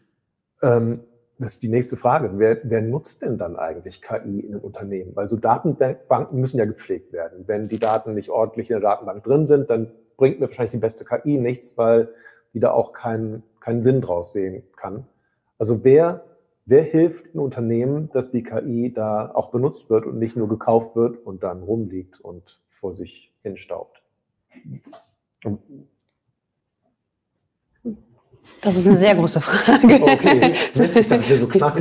Ähm, das ist die nächste Frage. Wer, wer nutzt denn dann eigentlich KI in einem Unternehmen? Weil so Datenbanken müssen ja gepflegt werden. Wenn die Daten nicht ordentlich in der Datenbank drin sind, dann bringt mir wahrscheinlich die beste KI nichts, weil die da auch keinen, keinen Sinn draus sehen kann. Also wer, wer hilft ein Unternehmen, dass die KI da auch benutzt wird und nicht nur gekauft wird und dann rumliegt und vor sich hinstaubt? Und das ist eine sehr große Frage. Okay, ich dachte, so knapp.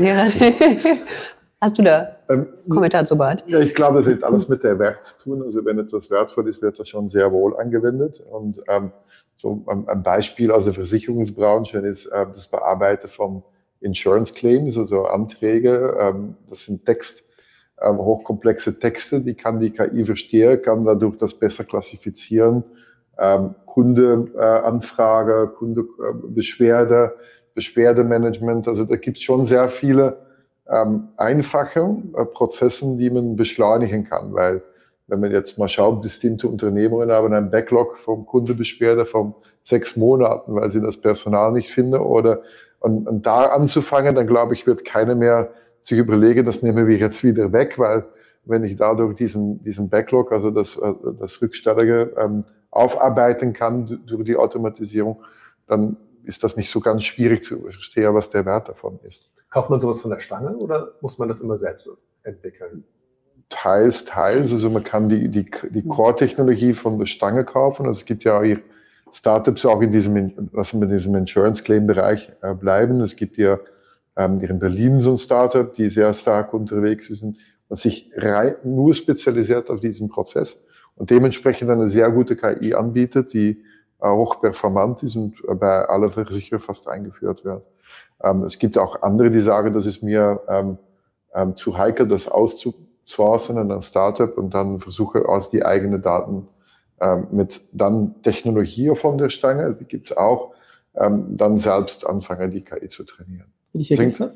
Hast du da ähm, Kommentar zu Bart? Ja, ich glaube, das hat alles mit der Wert zu tun. Also wenn etwas wertvoll ist, wird das schon sehr wohl angewendet. Und ähm, so ein, Beispiel aus der Versicherungsbranche ist äh, das Bearbeiten von Insurance Claims, also Anträge. Ähm, das sind Text, ähm, hochkomplexe Texte, die kann die KI verstehen, kann dadurch das besser klassifizieren ähm, Kundeanfrage, Kundebeschwerde, Beschwerdemanagement. Also da gibt es schon sehr viele ähm, einfache äh, Prozesse, die man beschleunigen kann, weil wenn man jetzt mal schaut, bestimmte Unternehmungen haben einen Backlog vom Kundebeschwerde von sechs Monaten, weil sie das Personal nicht finden oder und, und da anzufangen, dann glaube ich, wird keiner mehr sich überlegen, das nehmen wir jetzt wieder weg, weil wenn ich dadurch diesen, diesen Backlog, also das, äh, das Rückstellige, ähm, aufarbeiten kann durch die Automatisierung, dann ist das nicht so ganz schwierig zu verstehen, was der Wert davon ist. Kauft man sowas von der Stange oder muss man das immer selbst entwickeln? Teils, teils. Also man kann die, die, die Core-Technologie von der Stange kaufen. Also es gibt ja auch Startups auch in diesem, lassen wir in diesem Insurance-Claim-Bereich äh, bleiben. Es gibt ja ähm, hier in Berlin so ein Startup, die sehr stark unterwegs ist und sich rein, nur spezialisiert auf diesen Prozess und dementsprechend eine sehr gute KI anbietet, die äh, hochperformant ist und bei aller Versicherer fast eingeführt wird. Ähm, es gibt auch andere, die sagen, das ist mir ähm, ähm, zu heikel, das auszusourcen an ein Startup und dann versuche aus die eigenen Daten mit dann Technologie von der Stange, die gibt es auch, dann selbst anfangen, die KI zu trainieren wenn ich.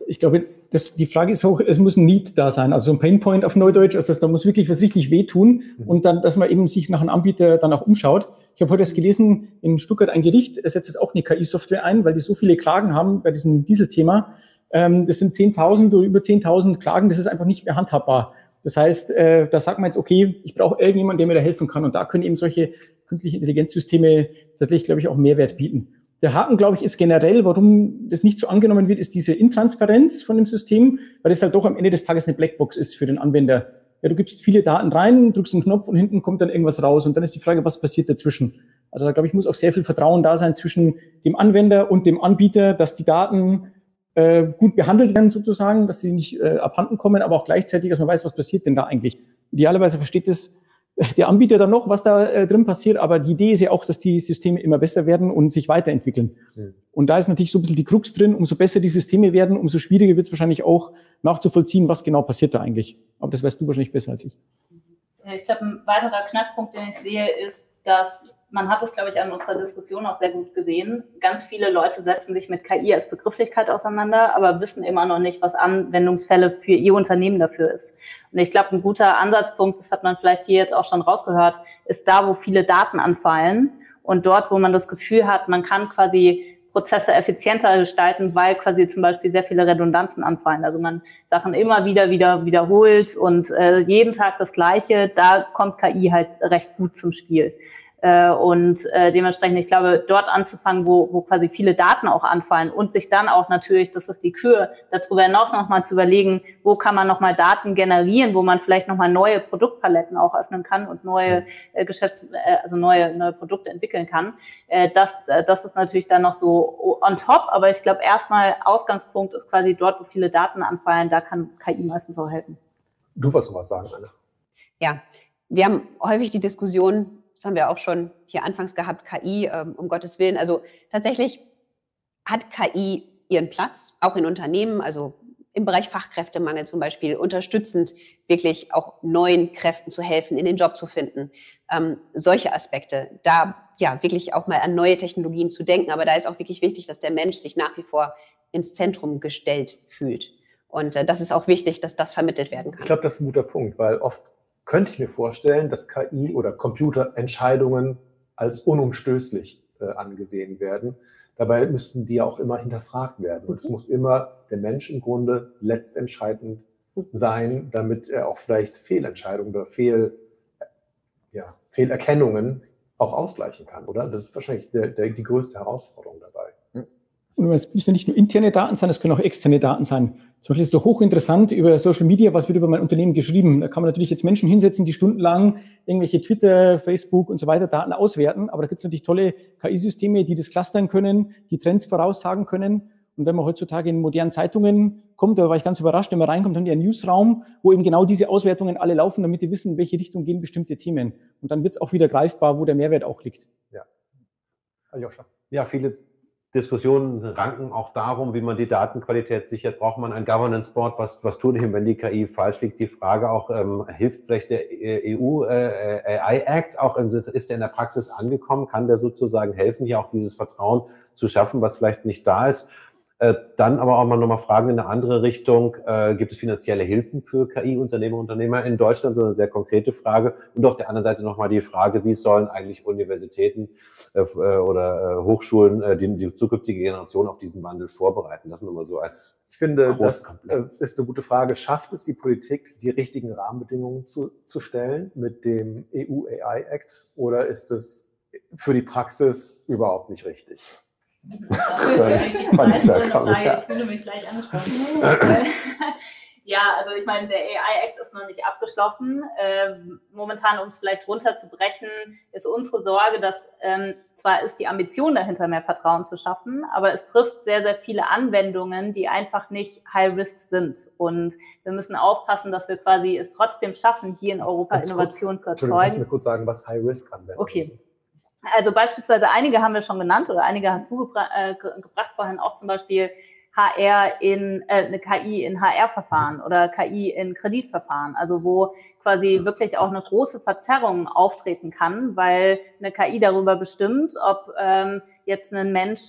Ich glaube, das, die Frage ist auch, es muss ein Need da sein, also ein Painpoint auf Neudeutsch, also da muss wirklich was richtig wehtun mhm. und dann, dass man eben sich nach einem Anbieter dann auch umschaut. Ich habe heute erst gelesen, in Stuttgart ein Gericht setzt jetzt auch eine KI-Software ein, weil die so viele Klagen haben bei diesem Dieselthema. Ähm, das sind 10.000 oder über 10.000 Klagen, das ist einfach nicht mehr handhabbar. Das heißt, äh, da sagt man jetzt, okay, ich brauche irgendjemanden, der mir da helfen kann. Und da können eben solche künstliche Intelligenzsysteme tatsächlich, glaube ich, auch Mehrwert bieten. Der Haken, glaube ich, ist generell, warum das nicht so angenommen wird, ist diese Intransparenz von dem System, weil es halt doch am Ende des Tages eine Blackbox ist für den Anwender. Ja, du gibst viele Daten rein, drückst einen Knopf und hinten kommt dann irgendwas raus und dann ist die Frage, was passiert dazwischen? Also da glaube ich, muss auch sehr viel Vertrauen da sein zwischen dem Anwender und dem Anbieter, dass die Daten äh, gut behandelt werden sozusagen, dass sie nicht äh, abhanden kommen, aber auch gleichzeitig, dass man weiß, was passiert denn da eigentlich. Idealerweise versteht es der Anbieter dann noch, was da äh, drin passiert, aber die Idee ist ja auch, dass die Systeme immer besser werden und sich weiterentwickeln. Mhm. Und da ist natürlich so ein bisschen die Krux drin, umso besser die Systeme werden, umso schwieriger wird es wahrscheinlich auch nachzuvollziehen, was genau passiert da eigentlich. Aber das weißt du wahrscheinlich besser als ich. Ich glaube, ein weiterer Knackpunkt, den ich sehe, ist, dass man hat es, glaube ich, an unserer Diskussion auch sehr gut gesehen. Ganz viele Leute setzen sich mit KI als Begrifflichkeit auseinander, aber wissen immer noch nicht, was Anwendungsfälle für ihr Unternehmen dafür ist. Und ich glaube, ein guter Ansatzpunkt, das hat man vielleicht hier jetzt auch schon rausgehört, ist da, wo viele Daten anfallen und dort, wo man das Gefühl hat, man kann quasi Prozesse effizienter gestalten, weil quasi zum Beispiel sehr viele Redundanzen anfallen. Also man Sachen immer wieder wieder wiederholt und äh, jeden Tag das Gleiche. Da kommt KI halt recht gut zum Spiel. Äh, und äh, dementsprechend, ich glaube, dort anzufangen, wo, wo quasi viele Daten auch anfallen und sich dann auch natürlich, das ist die Kür, darüber hinaus nochmal zu überlegen, wo kann man nochmal Daten generieren, wo man vielleicht nochmal neue Produktpaletten auch öffnen kann und neue äh, Geschäfts-, äh, also neue, neue Produkte entwickeln kann. Äh, das, äh, das ist natürlich dann noch so on top, aber ich glaube, erstmal Ausgangspunkt ist quasi dort, wo viele Daten anfallen, da kann KI meistens auch helfen. Du wolltest noch was sagen, Anne. Ja, wir haben häufig die Diskussion, das haben wir auch schon hier anfangs gehabt, KI, ähm, um Gottes Willen. Also tatsächlich hat KI ihren Platz, auch in Unternehmen, also im Bereich Fachkräftemangel zum Beispiel, unterstützend wirklich auch neuen Kräften zu helfen, in den Job zu finden. Ähm, solche Aspekte, da ja wirklich auch mal an neue Technologien zu denken. Aber da ist auch wirklich wichtig, dass der Mensch sich nach wie vor ins Zentrum gestellt fühlt. Und äh, das ist auch wichtig, dass das vermittelt werden kann. Ich glaube, das ist ein guter Punkt, weil oft könnte ich mir vorstellen, dass KI oder Computerentscheidungen als unumstößlich äh, angesehen werden. Dabei müssten die ja auch immer hinterfragt werden. Und es mhm. muss immer der Mensch im Grunde letztentscheidend mhm. sein, damit er auch vielleicht Fehlentscheidungen oder Fehl, ja, Fehlerkennungen auch ausgleichen kann, oder? Das ist wahrscheinlich der, der, die größte Herausforderung dabei. Und es müssen nicht nur interne Daten sein, es können auch externe Daten sein. Zum Beispiel ist es doch hochinteressant über Social Media, was wird über mein Unternehmen geschrieben. Da kann man natürlich jetzt Menschen hinsetzen, die stundenlang irgendwelche Twitter, Facebook und so weiter Daten auswerten. Aber da gibt es natürlich tolle KI-Systeme, die das clustern können, die Trends voraussagen können. Und wenn man heutzutage in modernen Zeitungen kommt, da war ich ganz überrascht, wenn man reinkommt, haben die einen Newsraum, wo eben genau diese Auswertungen alle laufen, damit die wissen, in welche Richtung gehen bestimmte Themen. Und dann wird es auch wieder greifbar, wo der Mehrwert auch liegt. Ja. Aljoscha. Ja, viele Diskussionen ranken auch darum, wie man die Datenqualität sichert. Braucht man ein Governance Board? Was, was tun wir, wenn die KI falsch liegt? Die Frage auch, ähm, hilft vielleicht der EU äh, AI Act auch, in, ist der in der Praxis angekommen? Kann der sozusagen helfen, hier auch dieses Vertrauen zu schaffen, was vielleicht nicht da ist? Äh, dann aber auch mal nochmal Fragen in eine andere Richtung. Äh, gibt es finanzielle Hilfen für KI-Unternehmer und Unternehmer in Deutschland? So eine sehr konkrete Frage. Und auf der anderen Seite nochmal die Frage, wie sollen eigentlich Universitäten äh, äh oder äh, Hochschulen äh, die, die, zukünftige Generation auf diesen Wandel vorbereiten? Das nur mal so als Ich finde, das ist eine gute Frage. Schafft es die Politik, die richtigen Rahmenbedingungen zu, zu stellen mit dem EU AI Act oder ist es für die Praxis überhaupt nicht richtig? Ich fühle mich gleich angesprochen. ja, also ich meine, der AI-Act ist noch nicht abgeschlossen. Ähm, momentan, um es vielleicht runterzubrechen, ist unsere Sorge, dass ähm, zwar ist die Ambition dahinter, mehr Vertrauen zu schaffen, aber es trifft sehr, sehr viele Anwendungen, die einfach nicht High-Risk sind. Und wir müssen aufpassen, dass wir quasi es trotzdem schaffen, hier in Europa Innovation zu erzeugen. Kannst du mir kurz sagen, was High-Risk-Anwendungen okay. sind? Also beispielsweise einige haben wir schon genannt oder einige hast du gebra äh, gebracht vorhin auch zum Beispiel HR in äh, eine KI in HR-Verfahren oder KI in Kreditverfahren, also wo quasi wirklich auch eine große Verzerrung auftreten kann, weil eine KI darüber bestimmt, ob ähm, jetzt ein Mensch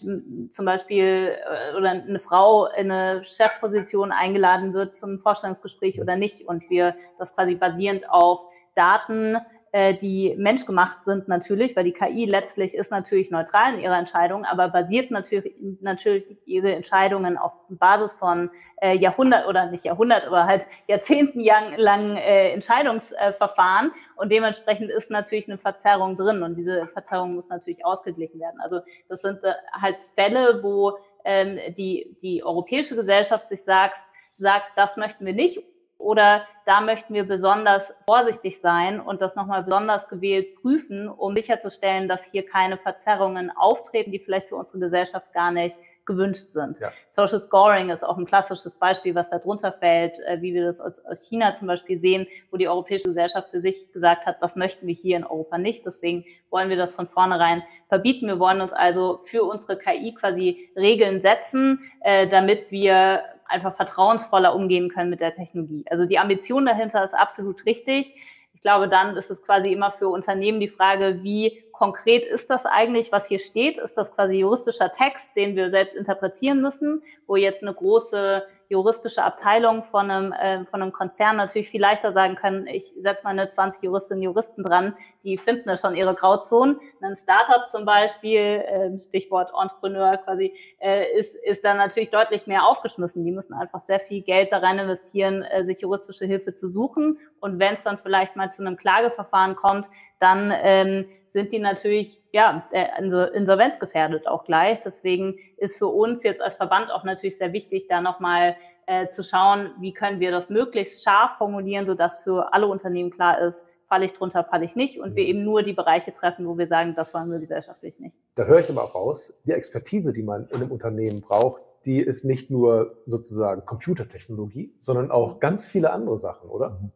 zum Beispiel äh, oder eine Frau in eine Chefposition eingeladen wird zum Vorstellungsgespräch oder nicht. Und wir das quasi basierend auf Daten äh, die menschgemacht sind natürlich, weil die KI letztlich ist natürlich neutral in ihrer Entscheidung, aber basiert natürlich, natürlich ihre Entscheidungen auf Basis von äh, Jahrhundert oder nicht Jahrhundert, aber halt jahrzehntelangen äh, Entscheidungsverfahren und dementsprechend ist natürlich eine Verzerrung drin und diese Verzerrung muss natürlich ausgeglichen werden. Also das sind äh, halt Fälle, wo ähm, die, die europäische Gesellschaft sich sagt, sagt, das möchten wir nicht oder da möchten wir besonders vorsichtig sein und das nochmal besonders gewählt prüfen, um sicherzustellen, dass hier keine Verzerrungen auftreten, die vielleicht für unsere Gesellschaft gar nicht gewünscht sind. Ja. Social Scoring ist auch ein klassisches Beispiel, was da drunter fällt, äh, wie wir das aus, aus China zum Beispiel sehen, wo die europäische Gesellschaft für sich gesagt hat, was möchten wir hier in Europa nicht. Deswegen wollen wir das von vornherein verbieten. Wir wollen uns also für unsere KI quasi Regeln setzen, äh, damit wir einfach vertrauensvoller umgehen können mit der Technologie. Also die Ambition dahinter ist absolut richtig. Ich glaube, dann ist es quasi immer für Unternehmen die Frage, wie konkret ist das eigentlich, was hier steht? Ist das quasi juristischer Text, den wir selbst interpretieren müssen, wo jetzt eine große juristische Abteilung von einem, äh, von einem Konzern natürlich viel leichter sagen können, ich setze meine 20 Juristinnen und Juristen dran, die finden da schon ihre Grauzonen. Ein Startup zum Beispiel, äh, Stichwort Entrepreneur quasi, äh, ist, ist dann natürlich deutlich mehr aufgeschmissen. Die müssen einfach sehr viel Geld da rein investieren, äh, sich juristische Hilfe zu suchen. Und wenn es dann vielleicht mal zu einem Klageverfahren kommt, dann ähm, sind die natürlich ja äh, insolvenzgefährdet auch gleich. Deswegen ist für uns jetzt als Verband auch natürlich sehr wichtig, da nochmal äh, zu schauen, wie können wir das möglichst scharf formulieren, sodass für alle Unternehmen klar ist, falle ich drunter, falle ich nicht und wir mhm. eben nur die Bereiche treffen, wo wir sagen, das wollen wir gesellschaftlich nicht. Da höre ich aber auch raus, die Expertise, die man in einem Unternehmen braucht, die ist nicht nur sozusagen Computertechnologie, sondern auch ganz viele andere Sachen, oder? Mhm.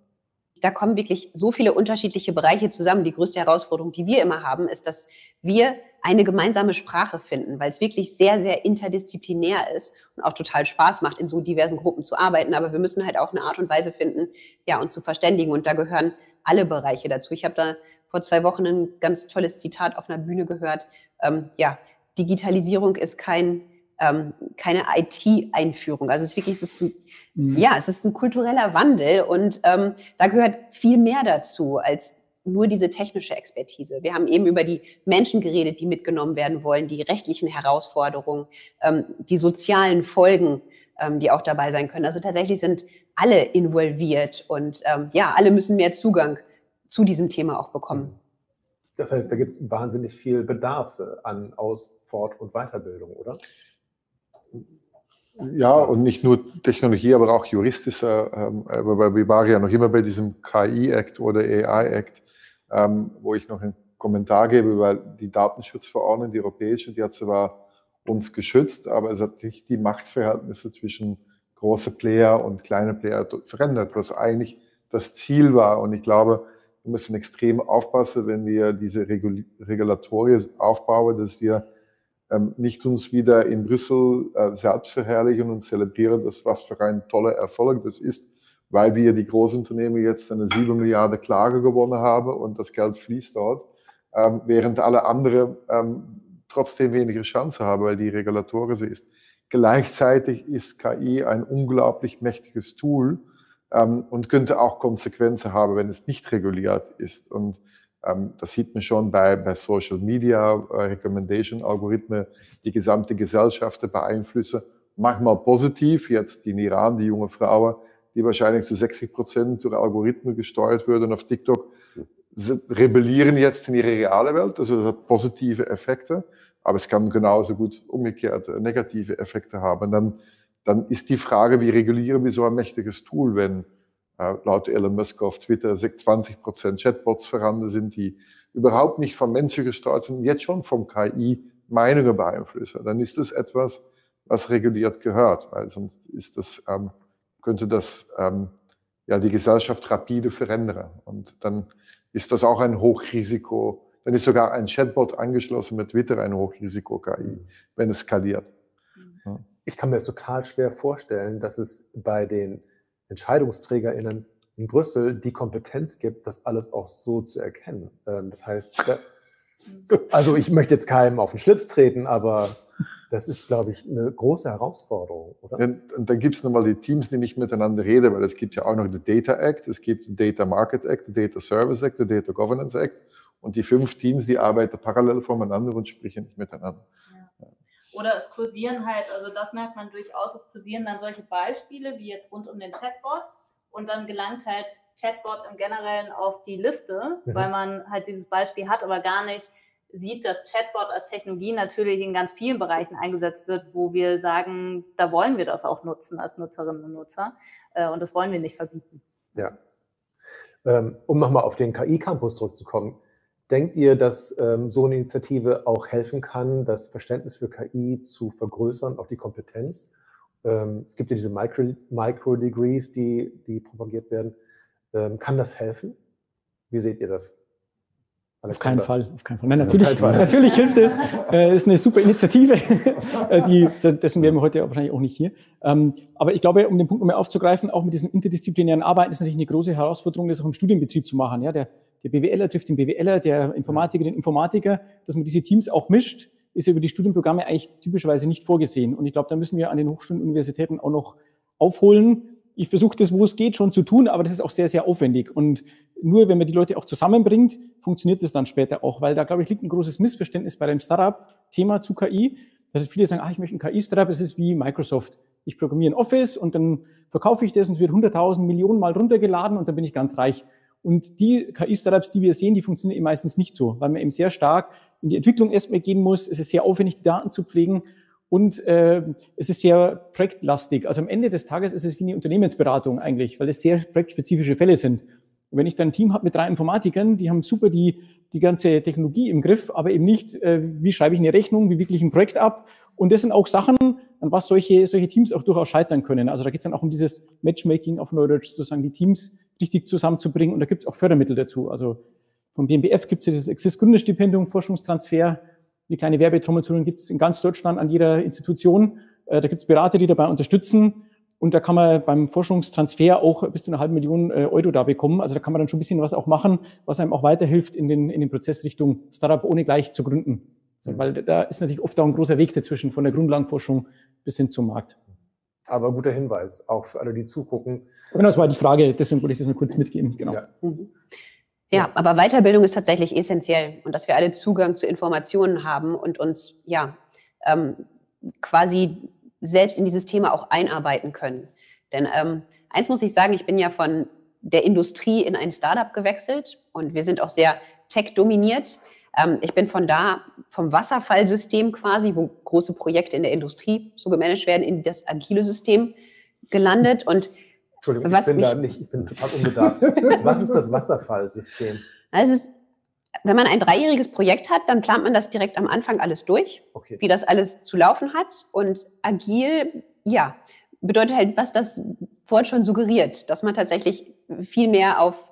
Da kommen wirklich so viele unterschiedliche Bereiche zusammen. Die größte Herausforderung, die wir immer haben, ist, dass wir eine gemeinsame Sprache finden, weil es wirklich sehr, sehr interdisziplinär ist und auch total Spaß macht, in so diversen Gruppen zu arbeiten. Aber wir müssen halt auch eine Art und Weise finden, ja, und zu verständigen. Und da gehören alle Bereiche dazu. Ich habe da vor zwei Wochen ein ganz tolles Zitat auf einer Bühne gehört. Ähm, ja, Digitalisierung ist kein, ähm, keine IT-Einführung. Also es ist wirklich, es ist ein, mhm. ja, es ist ein kultureller Wandel und ähm, da gehört viel mehr dazu als nur diese technische Expertise. Wir haben eben über die Menschen geredet, die mitgenommen werden wollen, die rechtlichen Herausforderungen, ähm, die sozialen Folgen, ähm, die auch dabei sein können. Also tatsächlich sind alle involviert und ähm, ja, alle müssen mehr Zugang zu diesem Thema auch bekommen. Das heißt, da gibt es wahnsinnig viel Bedarf an Aus-, Fort- und Weiterbildung, oder? Ja, und nicht nur Technologie, aber auch juristischer, ähm, aber wir waren ja noch immer bei diesem KI-Act oder AI-Act, ähm, wo ich noch einen Kommentar gebe, weil die Datenschutzverordnung, die europäische, die hat zwar uns geschützt, aber es hat nicht die Machtverhältnisse zwischen große Player und kleine Player verändert, was eigentlich das Ziel war. Und ich glaube, wir müssen extrem aufpassen, wenn wir diese Regul Regulatorie aufbauen, dass wir nicht uns wieder in Brüssel äh, selbst verherrlichen und zelebrieren, dass was für ein toller Erfolg das ist, weil wir die Großunternehmen jetzt eine 7 Milliarden Klage gewonnen haben und das Geld fließt dort, ähm, während alle anderen ähm, trotzdem weniger Chance haben, weil die Regulatoren so ist. Gleichzeitig ist KI ein unglaublich mächtiges Tool ähm, und könnte auch Konsequenzen haben, wenn es nicht reguliert ist. Und ähm, das sieht man schon bei, bei Social Media, äh, Recommendation-Algorithmen, die gesamte Gesellschaft beeinflussen. Manchmal positiv, jetzt in Iran, die junge Frau, die wahrscheinlich zu 60 Prozent durch Algorithmen gesteuert würden auf TikTok, rebellieren jetzt in ihre reale Welt. Also das hat positive Effekte. Aber es kann genauso gut umgekehrt äh, negative Effekte haben. Dann, dann ist die Frage, wie regulieren wir so ein mächtiges Tool, wenn laut Elon Musk auf Twitter 20 Prozent Chatbots vorhanden sind, die überhaupt nicht vom Menschen gesteuert sind, jetzt schon vom KI Meinungen beeinflussen. Dann ist das etwas, was reguliert gehört, weil sonst ist das, ähm, könnte das ähm, ja, die Gesellschaft rapide verändern. Und dann ist das auch ein Hochrisiko, dann ist sogar ein Chatbot angeschlossen mit Twitter ein Hochrisiko-KI, wenn es skaliert. Mhm. Ich kann mir das total schwer vorstellen, dass es bei den EntscheidungsträgerInnen in Brüssel die Kompetenz gibt, das alles auch so zu erkennen. Ähm, das heißt, also ich möchte jetzt keinem auf den Schlips treten, aber das ist, glaube ich, eine große Herausforderung, oder? Und dann gibt es nochmal die Teams, die nicht miteinander reden, weil es gibt ja auch noch den Data Act, es gibt den Data Market Act, den Data Service Act, den Data Governance Act und die fünf Teams, die arbeiten parallel voneinander und sprechen nicht miteinander. Oder es kursieren halt, also das merkt man durchaus, es kursieren dann solche Beispiele wie jetzt rund um den Chatbot und dann gelangt halt Chatbot im Generellen auf die Liste, mhm. weil man halt dieses Beispiel hat, aber gar nicht sieht, dass Chatbot als Technologie natürlich in ganz vielen Bereichen eingesetzt wird, wo wir sagen, da wollen wir das auch nutzen als Nutzerinnen und Nutzer äh, und das wollen wir nicht verbieten. Ja. Ähm, um nochmal auf den KI-Campus zurückzukommen, Denkt ihr, dass ähm, so eine Initiative auch helfen kann, das Verständnis für KI zu vergrößern, auch die Kompetenz? Ähm, es gibt ja diese Micro-Degrees, die, die propagiert werden. Ähm, kann das helfen? Wie seht ihr das? Auf keinen Fall, auf keinen Fall. Nein, natürlich, Fall. natürlich hilft es. Äh, ist eine super Initiative. Äh, die, dessen wären wir heute wahrscheinlich auch nicht hier. Ähm, aber ich glaube, um den Punkt nochmal aufzugreifen, auch mit diesem interdisziplinären Arbeiten ist natürlich eine große Herausforderung, das auch im Studienbetrieb zu machen. Ja, der, der BWLer trifft den BWLer, der Informatiker den Informatiker, dass man diese Teams auch mischt, ist ja über die Studienprogramme eigentlich typischerweise nicht vorgesehen. Und ich glaube, da müssen wir an den Hochschulen und Universitäten auch noch aufholen. Ich versuche das, wo es geht, schon zu tun, aber das ist auch sehr, sehr aufwendig. Und nur wenn man die Leute auch zusammenbringt, funktioniert das dann später auch, weil da, glaube ich, liegt ein großes Missverständnis bei dem Startup-Thema zu KI. Also viele sagen, ah, ich möchte ein KI-Startup, es ist wie Microsoft. Ich programmiere ein Office und dann verkaufe ich das und es wird 100.000 Millionen Mal runtergeladen und dann bin ich ganz reich. Und die KI-Startups, die wir sehen, die funktionieren eben meistens nicht so, weil man eben sehr stark in die Entwicklung erstmal gehen muss. Es ist sehr aufwendig, die Daten zu pflegen und äh, es ist sehr projektlastig. Also am Ende des Tages ist es wie eine Unternehmensberatung eigentlich, weil es sehr projektspezifische Fälle sind. Und wenn ich dann ein Team habe mit drei Informatikern, die haben super die, die ganze Technologie im Griff, aber eben nicht, äh, wie schreibe ich eine Rechnung, wie wickle ich ein Projekt ab. Und das sind auch Sachen, an was solche, solche Teams auch durchaus scheitern können. Also da geht es dann auch um dieses Matchmaking auf Neudeutsch, sozusagen die Teams richtig zusammenzubringen. Und da gibt es auch Fördermittel dazu. Also vom BMBF gibt es ja das Exist Gründerstipendium, Forschungstransfer. Die kleine Werbetrommel gibt es in ganz Deutschland an jeder Institution. Äh, da gibt es Berater, die dabei unterstützen. Und da kann man beim Forschungstransfer auch bis zu einer halben Million äh, Euro da bekommen. Also da kann man dann schon ein bisschen was auch machen, was einem auch weiterhilft in den, in den Prozess Richtung Startup ohne gleich zu gründen. So, mhm. Weil da ist natürlich oft auch ein großer Weg dazwischen, von der Grundlagenforschung bis hin zum Markt. Aber guter Hinweis, auch für alle, die zugucken. Genau, das war die Frage, deswegen wollte ich das nur kurz mitgeben. Genau. Ja. Mhm. Ja, aber Weiterbildung ist tatsächlich essentiell und dass wir alle Zugang zu Informationen haben und uns ja ähm, quasi selbst in dieses Thema auch einarbeiten können. Denn ähm, eins muss ich sagen, ich bin ja von der Industrie in ein Startup gewechselt und wir sind auch sehr tech-dominiert. Ähm, ich bin von da, vom Wasserfallsystem quasi, wo große Projekte in der Industrie so gemanagt werden, in das agile System gelandet und Entschuldigung, was ich bin da nicht, ich bin total unbedarft. was ist das Wasserfallsystem? Es ist wenn man ein dreijähriges Projekt hat, dann plant man das direkt am Anfang alles durch, okay. wie das alles zu laufen hat. Und agil, ja, bedeutet halt, was das Wort schon suggeriert, dass man tatsächlich viel mehr auf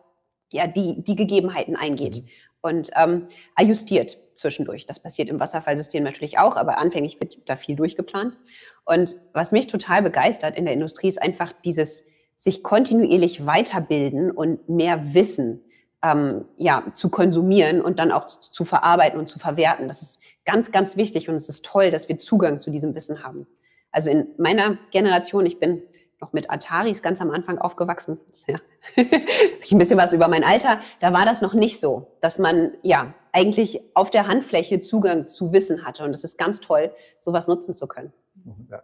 ja, die, die Gegebenheiten eingeht mhm. Und ähm, ajustiert zwischendurch. Das passiert im Wasserfallsystem natürlich auch, aber anfänglich wird da viel durchgeplant. Und was mich total begeistert in der Industrie ist einfach dieses sich kontinuierlich weiterbilden und mehr Wissen ähm, ja, zu konsumieren und dann auch zu, zu verarbeiten und zu verwerten. Das ist ganz, ganz wichtig und es ist toll, dass wir Zugang zu diesem Wissen haben. Also in meiner Generation, ich bin noch mit Ataris ganz am Anfang aufgewachsen. Ja. ein bisschen was über mein Alter. Da war das noch nicht so, dass man ja eigentlich auf der Handfläche Zugang zu Wissen hatte. Und es ist ganz toll, sowas nutzen zu können. Ja.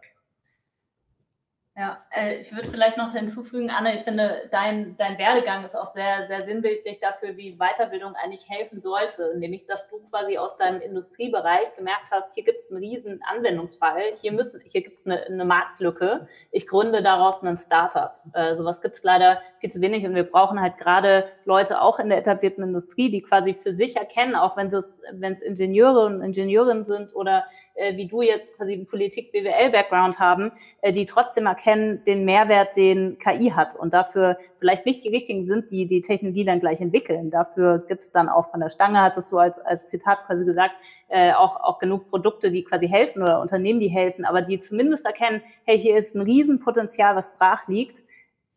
Ja, äh, ich würde vielleicht noch hinzufügen, Anne, ich finde, dein, dein Werdegang ist auch sehr, sehr sinnbildlich dafür, wie Weiterbildung eigentlich helfen sollte. Nämlich, dass du quasi aus deinem Industriebereich gemerkt hast, hier gibt es einen riesen Anwendungsfall, hier, müssen, hier gibt es eine, eine Marktlücke, ich gründe daraus ein Startup. Äh, sowas gibt es leider viel zu wenig und wir brauchen halt gerade Leute auch in der etablierten Industrie, die quasi für sich erkennen, auch wenn es, wenn es Ingenieure und Ingenieurinnen sind oder äh, wie du jetzt quasi einen Politik-BWL-Background haben, äh, die trotzdem erkennen den Mehrwert, den KI hat und dafür vielleicht nicht die richtigen sind, die die Technologie dann gleich entwickeln. Dafür gibt es dann auch von der Stange, hattest du als, als Zitat quasi gesagt, äh, auch, auch genug Produkte, die quasi helfen oder Unternehmen, die helfen, aber die zumindest erkennen, hey, hier ist ein Riesenpotenzial, was brach liegt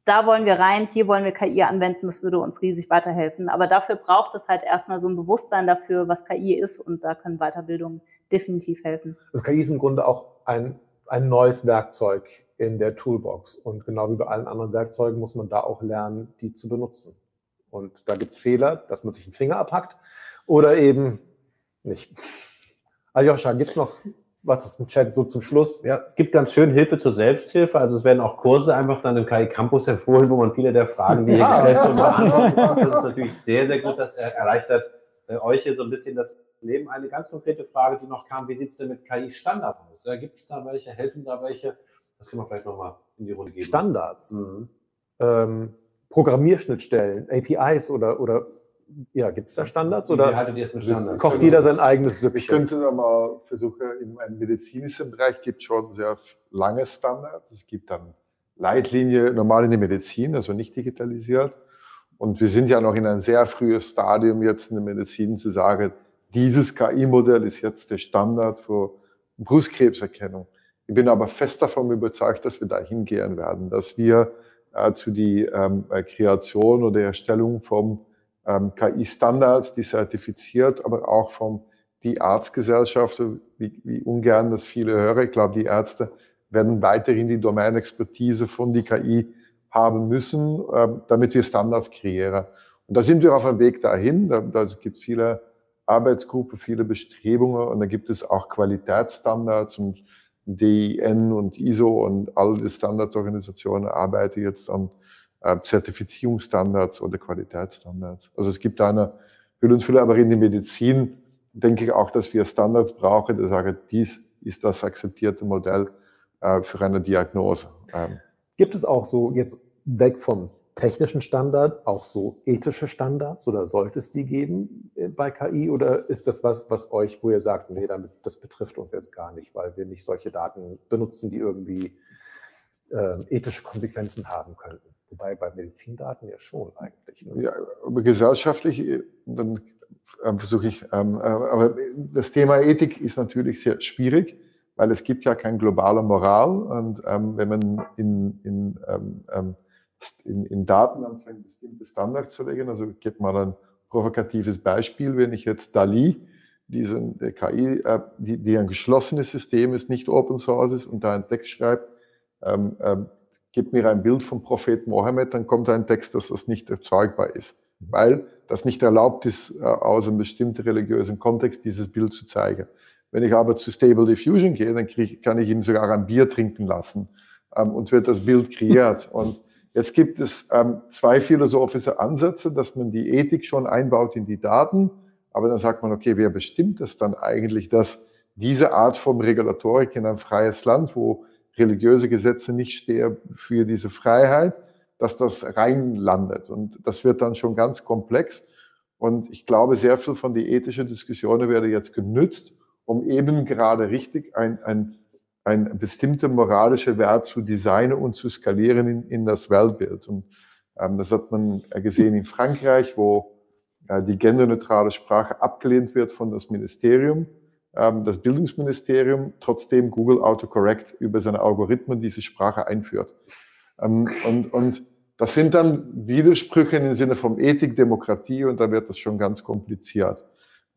da wollen wir rein, hier wollen wir KI anwenden, das würde uns riesig weiterhelfen. Aber dafür braucht es halt erstmal so ein Bewusstsein dafür, was KI ist und da können Weiterbildungen definitiv helfen. Das KI ist im Grunde auch ein, ein neues Werkzeug in der Toolbox und genau wie bei allen anderen Werkzeugen muss man da auch lernen, die zu benutzen. Und da gibt es Fehler, dass man sich einen Finger abhackt oder eben nicht. Aljoscha, gibt es noch was ist im Chat so zum Schluss? Ja, es gibt ganz schön Hilfe zur Selbsthilfe. Also es werden auch Kurse einfach dann im KI Campus empfohlen, wo man viele der Fragen, die hier gestellt wurden, beantworten kann. Das ist natürlich sehr, sehr gut. Das erleichtert äh, euch hier so ein bisschen das Leben. Eine ganz konkrete Frage, die noch kam, wie sieht es denn mit KI-Standards aus? Ja, gibt es da welche? Helfen da welche? Das können wir vielleicht nochmal in die Runde geben. Standards? Mhm. Ähm, Programmierschnittstellen, APIs oder, oder ja, gibt es da Standards oder Wie haltet ihr es mit Standards? kocht jeder sein eigenes Süppchen? Ich könnte da mal versuchen, im medizinischen Bereich gibt es schon sehr lange Standards. Es gibt dann Leitlinie normal in der Medizin, also nicht digitalisiert. Und wir sind ja noch in einem sehr frühen Stadium jetzt in der Medizin zu sagen, dieses KI-Modell ist jetzt der Standard für Brustkrebserkennung. Ich bin aber fest davon überzeugt, dass wir da hingehen werden, dass wir äh, zu die ähm, Kreation oder Erstellung vom ähm, KI-Standards, die zertifiziert, aber auch von die Arztgesellschaft, wie, wie ungern das viele hören. Ich glaube, die Ärzte werden weiterhin die Domänexpertise von die KI haben müssen, äh, damit wir Standards kreieren. Und da sind wir auf einem Weg dahin. Da, da gibt es viele Arbeitsgruppen, viele Bestrebungen und da gibt es auch Qualitätsstandards und DIN und ISO und all die Standardorganisationen arbeiten jetzt an äh, Zertifizierungsstandards oder Qualitätsstandards. Also es gibt eine Hülle und Fülle, aber in der Medizin denke ich auch, dass wir Standards brauchen, die sagen, dies ist das akzeptierte Modell äh, für eine Diagnose. Ähm. Gibt es auch so jetzt weg vom technischen Standard auch so ethische Standards oder sollte es die geben äh, bei KI oder ist das was, was euch, wo ihr sagt, nee, damit, das betrifft uns jetzt gar nicht, weil wir nicht solche Daten benutzen, die irgendwie äh, ethische Konsequenzen haben könnten? Wobei bei Medizindaten ja schon eigentlich. Ne? Ja, gesellschaftlich, äh, dann ähm, versuche ich, ähm, äh, aber das Thema Ethik ist natürlich sehr schwierig, weil es gibt ja keine globale Moral und ähm, wenn man in, in, ähm, ähm in, in Daten anfängt, bestimmte Standards zu legen, also ich gebe mal ein provokatives Beispiel, wenn ich jetzt DALI, diesen der KI, äh, die, die ein geschlossenes System ist, nicht Open Source ist und da einen Text schreibt, ähm, ähm, gib mir ein Bild vom Prophet Mohammed, dann kommt ein Text, dass das nicht erzeugbar ist, weil das nicht erlaubt ist, äh, aus einem bestimmten religiösen Kontext dieses Bild zu zeigen. Wenn ich aber zu Stable Diffusion gehe, dann krieg, kann ich ihn sogar ein Bier trinken lassen ähm, und wird das Bild kreiert. Und jetzt gibt es ähm, zwei philosophische Ansätze, dass man die Ethik schon einbaut in die Daten, aber dann sagt man, okay, wer bestimmt das dann eigentlich, dass diese Art von Regulatorik in ein freies Land, wo religiöse Gesetze nicht stehen für diese Freiheit, dass das reinlandet. Und das wird dann schon ganz komplex. Und ich glaube, sehr viel von die ethischen Diskussionen werde jetzt genützt, um eben gerade richtig ein, ein, ein bestimmter moralischer Wert zu designen und zu skalieren in, in das Weltbild. Und ähm, das hat man gesehen in Frankreich, wo äh, die genderneutrale Sprache abgelehnt wird von das Ministerium ähm, das Bildungsministerium trotzdem Google Autocorrect über seine Algorithmen diese Sprache einführt. Ähm, und, und das sind dann Widersprüche im Sinne von Ethik, Demokratie und da wird das schon ganz kompliziert.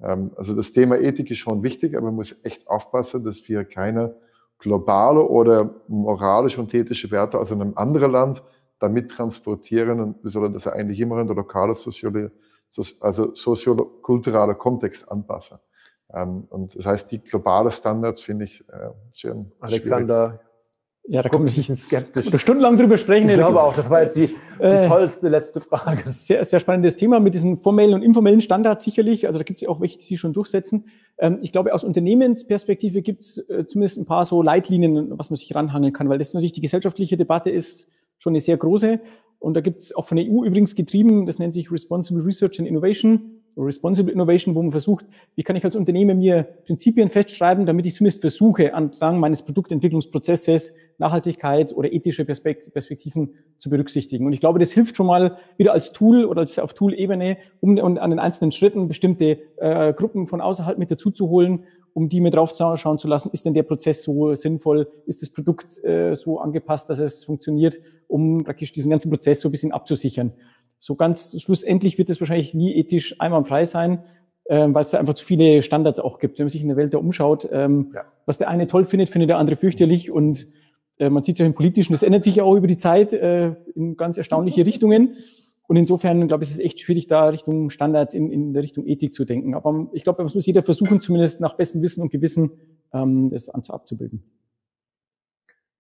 Ähm, also das Thema Ethik ist schon wichtig, aber man muss echt aufpassen, dass wir keine globale oder moralische und ethische Werte aus einem anderen Land damit transportieren und wir sollen das eigentlich immer in der lokalen soziale, also soziokulturelle Kontext anpassen. Ähm, und das heißt, die globale Standards finde ich äh, sehr Alexander, schwierig. Ja, da kommt ein bisschen skeptisch. Oder stundenlang drüber sprechen. Ich glaube auch, das war jetzt die, die äh, tollste letzte Frage. Sehr, sehr spannendes Thema mit diesen formellen und informellen Standards sicherlich. Also da gibt es ja auch welche, die sie schon durchsetzen. Ähm, ich glaube, aus Unternehmensperspektive gibt es äh, zumindest ein paar so Leitlinien, was man sich ranhangeln kann, weil das natürlich die gesellschaftliche Debatte ist schon eine sehr große. Und da gibt es auch von der EU übrigens getrieben, das nennt sich Responsible Research and Innovation Responsible Innovation, wo man versucht, wie kann ich als Unternehmen mir Prinzipien festschreiben, damit ich zumindest versuche, entlang meines Produktentwicklungsprozesses Nachhaltigkeit oder ethische Perspektiven zu berücksichtigen. Und ich glaube, das hilft schon mal wieder als Tool oder als auf Tool-Ebene, um an den einzelnen Schritten bestimmte äh, Gruppen von außerhalb mit dazu zu holen, um die mit drauf schauen zu lassen, ist denn der Prozess so sinnvoll, ist das Produkt äh, so angepasst, dass es funktioniert, um praktisch diesen ganzen Prozess so ein bisschen abzusichern. So ganz schlussendlich wird es wahrscheinlich nie ethisch einwandfrei sein, ähm, weil es da einfach zu viele Standards auch gibt. Wenn man sich in der Welt da umschaut, ähm, ja. was der eine toll findet, findet der andere fürchterlich und äh, man sieht es ja im Politischen, das ändert sich ja auch über die Zeit äh, in ganz erstaunliche Richtungen. Und insofern, glaube ich, ist es echt schwierig, da Richtung Standards in, in der Richtung Ethik zu denken. Aber ich glaube, es muss jeder versuchen, zumindest nach bestem Wissen und Gewissen ähm, das abzubilden.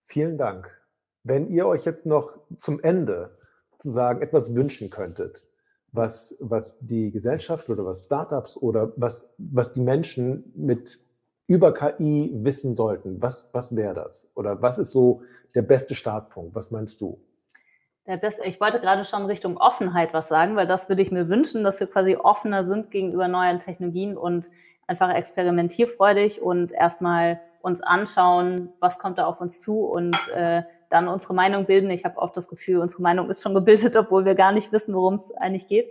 Vielen Dank. Wenn ihr euch jetzt noch zum Ende sozusagen etwas wünschen könntet, was, was die Gesellschaft oder was Startups oder was, was die Menschen mit über KI wissen sollten, was, was wäre das? Oder was ist so der beste Startpunkt? Was meinst du? Der beste, ich wollte gerade schon Richtung Offenheit was sagen, weil das würde ich mir wünschen, dass wir quasi offener sind gegenüber neuen Technologien und einfach experimentierfreudig und erstmal uns anschauen, was kommt da auf uns zu und äh, dann unsere Meinung bilden. Ich habe oft das Gefühl, unsere Meinung ist schon gebildet, obwohl wir gar nicht wissen, worum es eigentlich geht.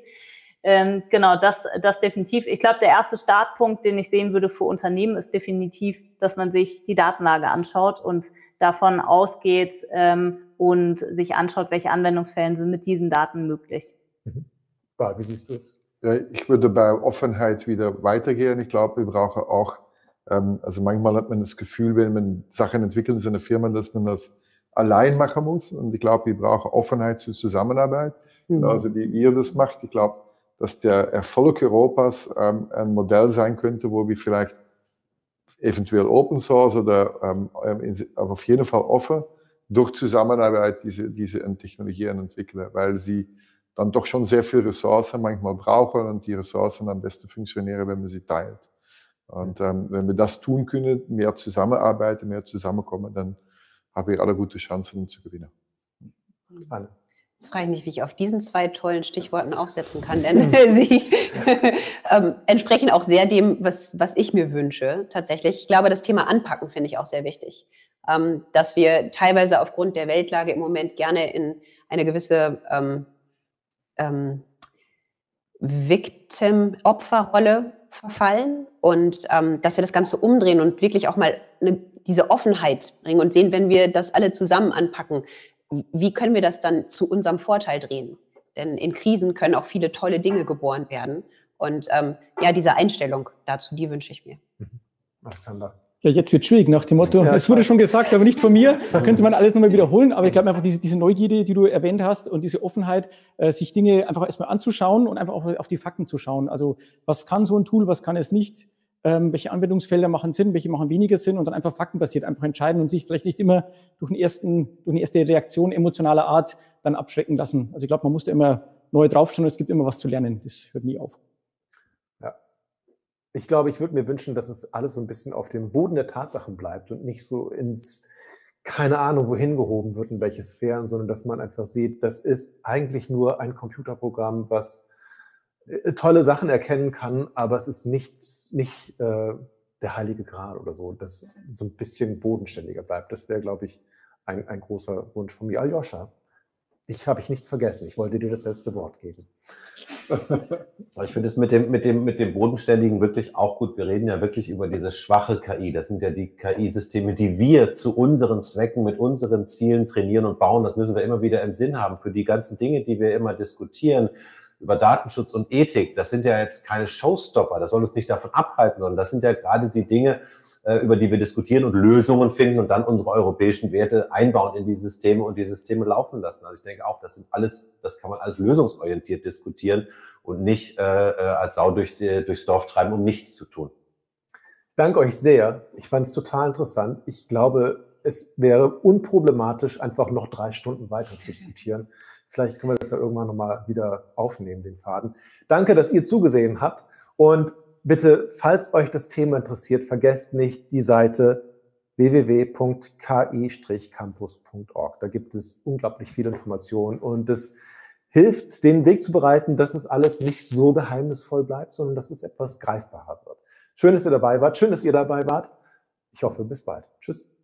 Ähm, genau, das, das definitiv. Ich glaube, der erste Startpunkt, den ich sehen würde für Unternehmen, ist definitiv, dass man sich die Datenlage anschaut und davon ausgeht ähm, und sich anschaut, welche Anwendungsfällen sind mit diesen Daten möglich. Mhm. Wie siehst du es? Ja, ich würde bei Offenheit wieder weitergehen. Ich glaube, wir brauchen auch, ähm, also manchmal hat man das Gefühl, wenn man Sachen entwickelt in einer Firma, dass man das allein machen muss. Und ich glaube, wir brauchen Offenheit zur Zusammenarbeit. Mhm. Also wie ihr das macht. Ich glaube, dass der Erfolg Europas ähm, ein Modell sein könnte, wo wir vielleicht eventuell Open Source oder ähm, auf jeden Fall offen durch Zusammenarbeit diese, diese Technologien entwickeln, weil sie dann doch schon sehr viel Ressourcen manchmal brauchen und die Ressourcen am besten funktionieren, wenn man sie teilt. Und ähm, wenn wir das tun können, mehr zusammenarbeiten, mehr zusammenkommen, dann haben wir alle gute Chancen zu gewinnen. Anne. Jetzt frage ich mich, wie ich auf diesen zwei tollen Stichworten aufsetzen kann, denn sie ähm, entsprechen auch sehr dem, was, was ich mir wünsche, tatsächlich. Ich glaube, das Thema Anpacken finde ich auch sehr wichtig. Ähm, dass wir teilweise aufgrund der Weltlage im Moment gerne in eine gewisse ähm, ähm, Victim-Opferrolle verfallen und ähm, dass wir das Ganze umdrehen und wirklich auch mal eine, diese Offenheit bringen und sehen, wenn wir das alle zusammen anpacken, wie können wir das dann zu unserem Vorteil drehen? Denn in Krisen können auch viele tolle Dinge geboren werden. Und ähm, ja, diese Einstellung dazu, die wünsche ich mir. Mhm. Alexander. Ja, jetzt wird schwierig nach dem Motto, ja, es wurde schon gesagt, aber nicht von mir, da könnte man alles nochmal wiederholen, aber ich glaube einfach diese, diese Neugierde, die du erwähnt hast und diese Offenheit, äh, sich Dinge einfach erstmal anzuschauen und einfach auch auf die Fakten zu schauen. Also was kann so ein Tool, was kann es nicht, ähm, welche Anwendungsfelder machen Sinn, welche machen weniger Sinn und dann einfach faktenbasiert einfach entscheiden und sich vielleicht nicht immer durch, einen ersten, durch eine erste Reaktion emotionaler Art dann abschrecken lassen. Also ich glaube, man muss da immer neu draufschauen und es gibt immer was zu lernen. Das hört nie auf. Ich glaube, ich würde mir wünschen, dass es alles so ein bisschen auf dem Boden der Tatsachen bleibt und nicht so ins, keine Ahnung, wohin gehoben wird, in welche Sphären, sondern dass man einfach sieht, das ist eigentlich nur ein Computerprogramm, was äh, tolle Sachen erkennen kann, aber es ist nicht, nicht äh, der heilige Gral oder so, dass so ein bisschen bodenständiger bleibt. Das wäre, glaube ich, ein, ein großer Wunsch von mir. Aljoscha, ich habe ich nicht vergessen. Ich wollte dir das letzte Wort geben. ich finde es mit dem, mit, dem, mit dem Bodenständigen wirklich auch gut. Wir reden ja wirklich über diese schwache KI. Das sind ja die KI-Systeme, die wir zu unseren Zwecken, mit unseren Zielen trainieren und bauen. Das müssen wir immer wieder im Sinn haben. Für die ganzen Dinge, die wir immer diskutieren, über Datenschutz und Ethik, das sind ja jetzt keine Showstopper, das soll uns nicht davon abhalten, sondern das sind ja gerade die Dinge, über die wir diskutieren und Lösungen finden und dann unsere europäischen Werte einbauen in die Systeme und die Systeme laufen lassen. Also ich denke auch, das sind alles, das kann man alles lösungsorientiert diskutieren und nicht äh, äh als Sau durch die, durchs Dorf treiben, um nichts zu tun. Danke euch sehr. Ich fand es total interessant. Ich glaube, es wäre unproblematisch, einfach noch drei Stunden weiter zu diskutieren. Vielleicht können wir das ja irgendwann nochmal wieder aufnehmen, den Faden. Danke, dass ihr zugesehen habt. Und bitte, falls euch das Thema interessiert, vergesst nicht die Seite www.ki-campus.org. Da gibt es unglaublich viele Informationen und es hilft, den Weg zu bereiten, dass es alles nicht so geheimnisvoll bleibt, sondern dass es etwas greifbarer wird. Schön, dass ihr dabei wart. Schön, dass ihr dabei wart. Ich hoffe, bis bald. Tschüss.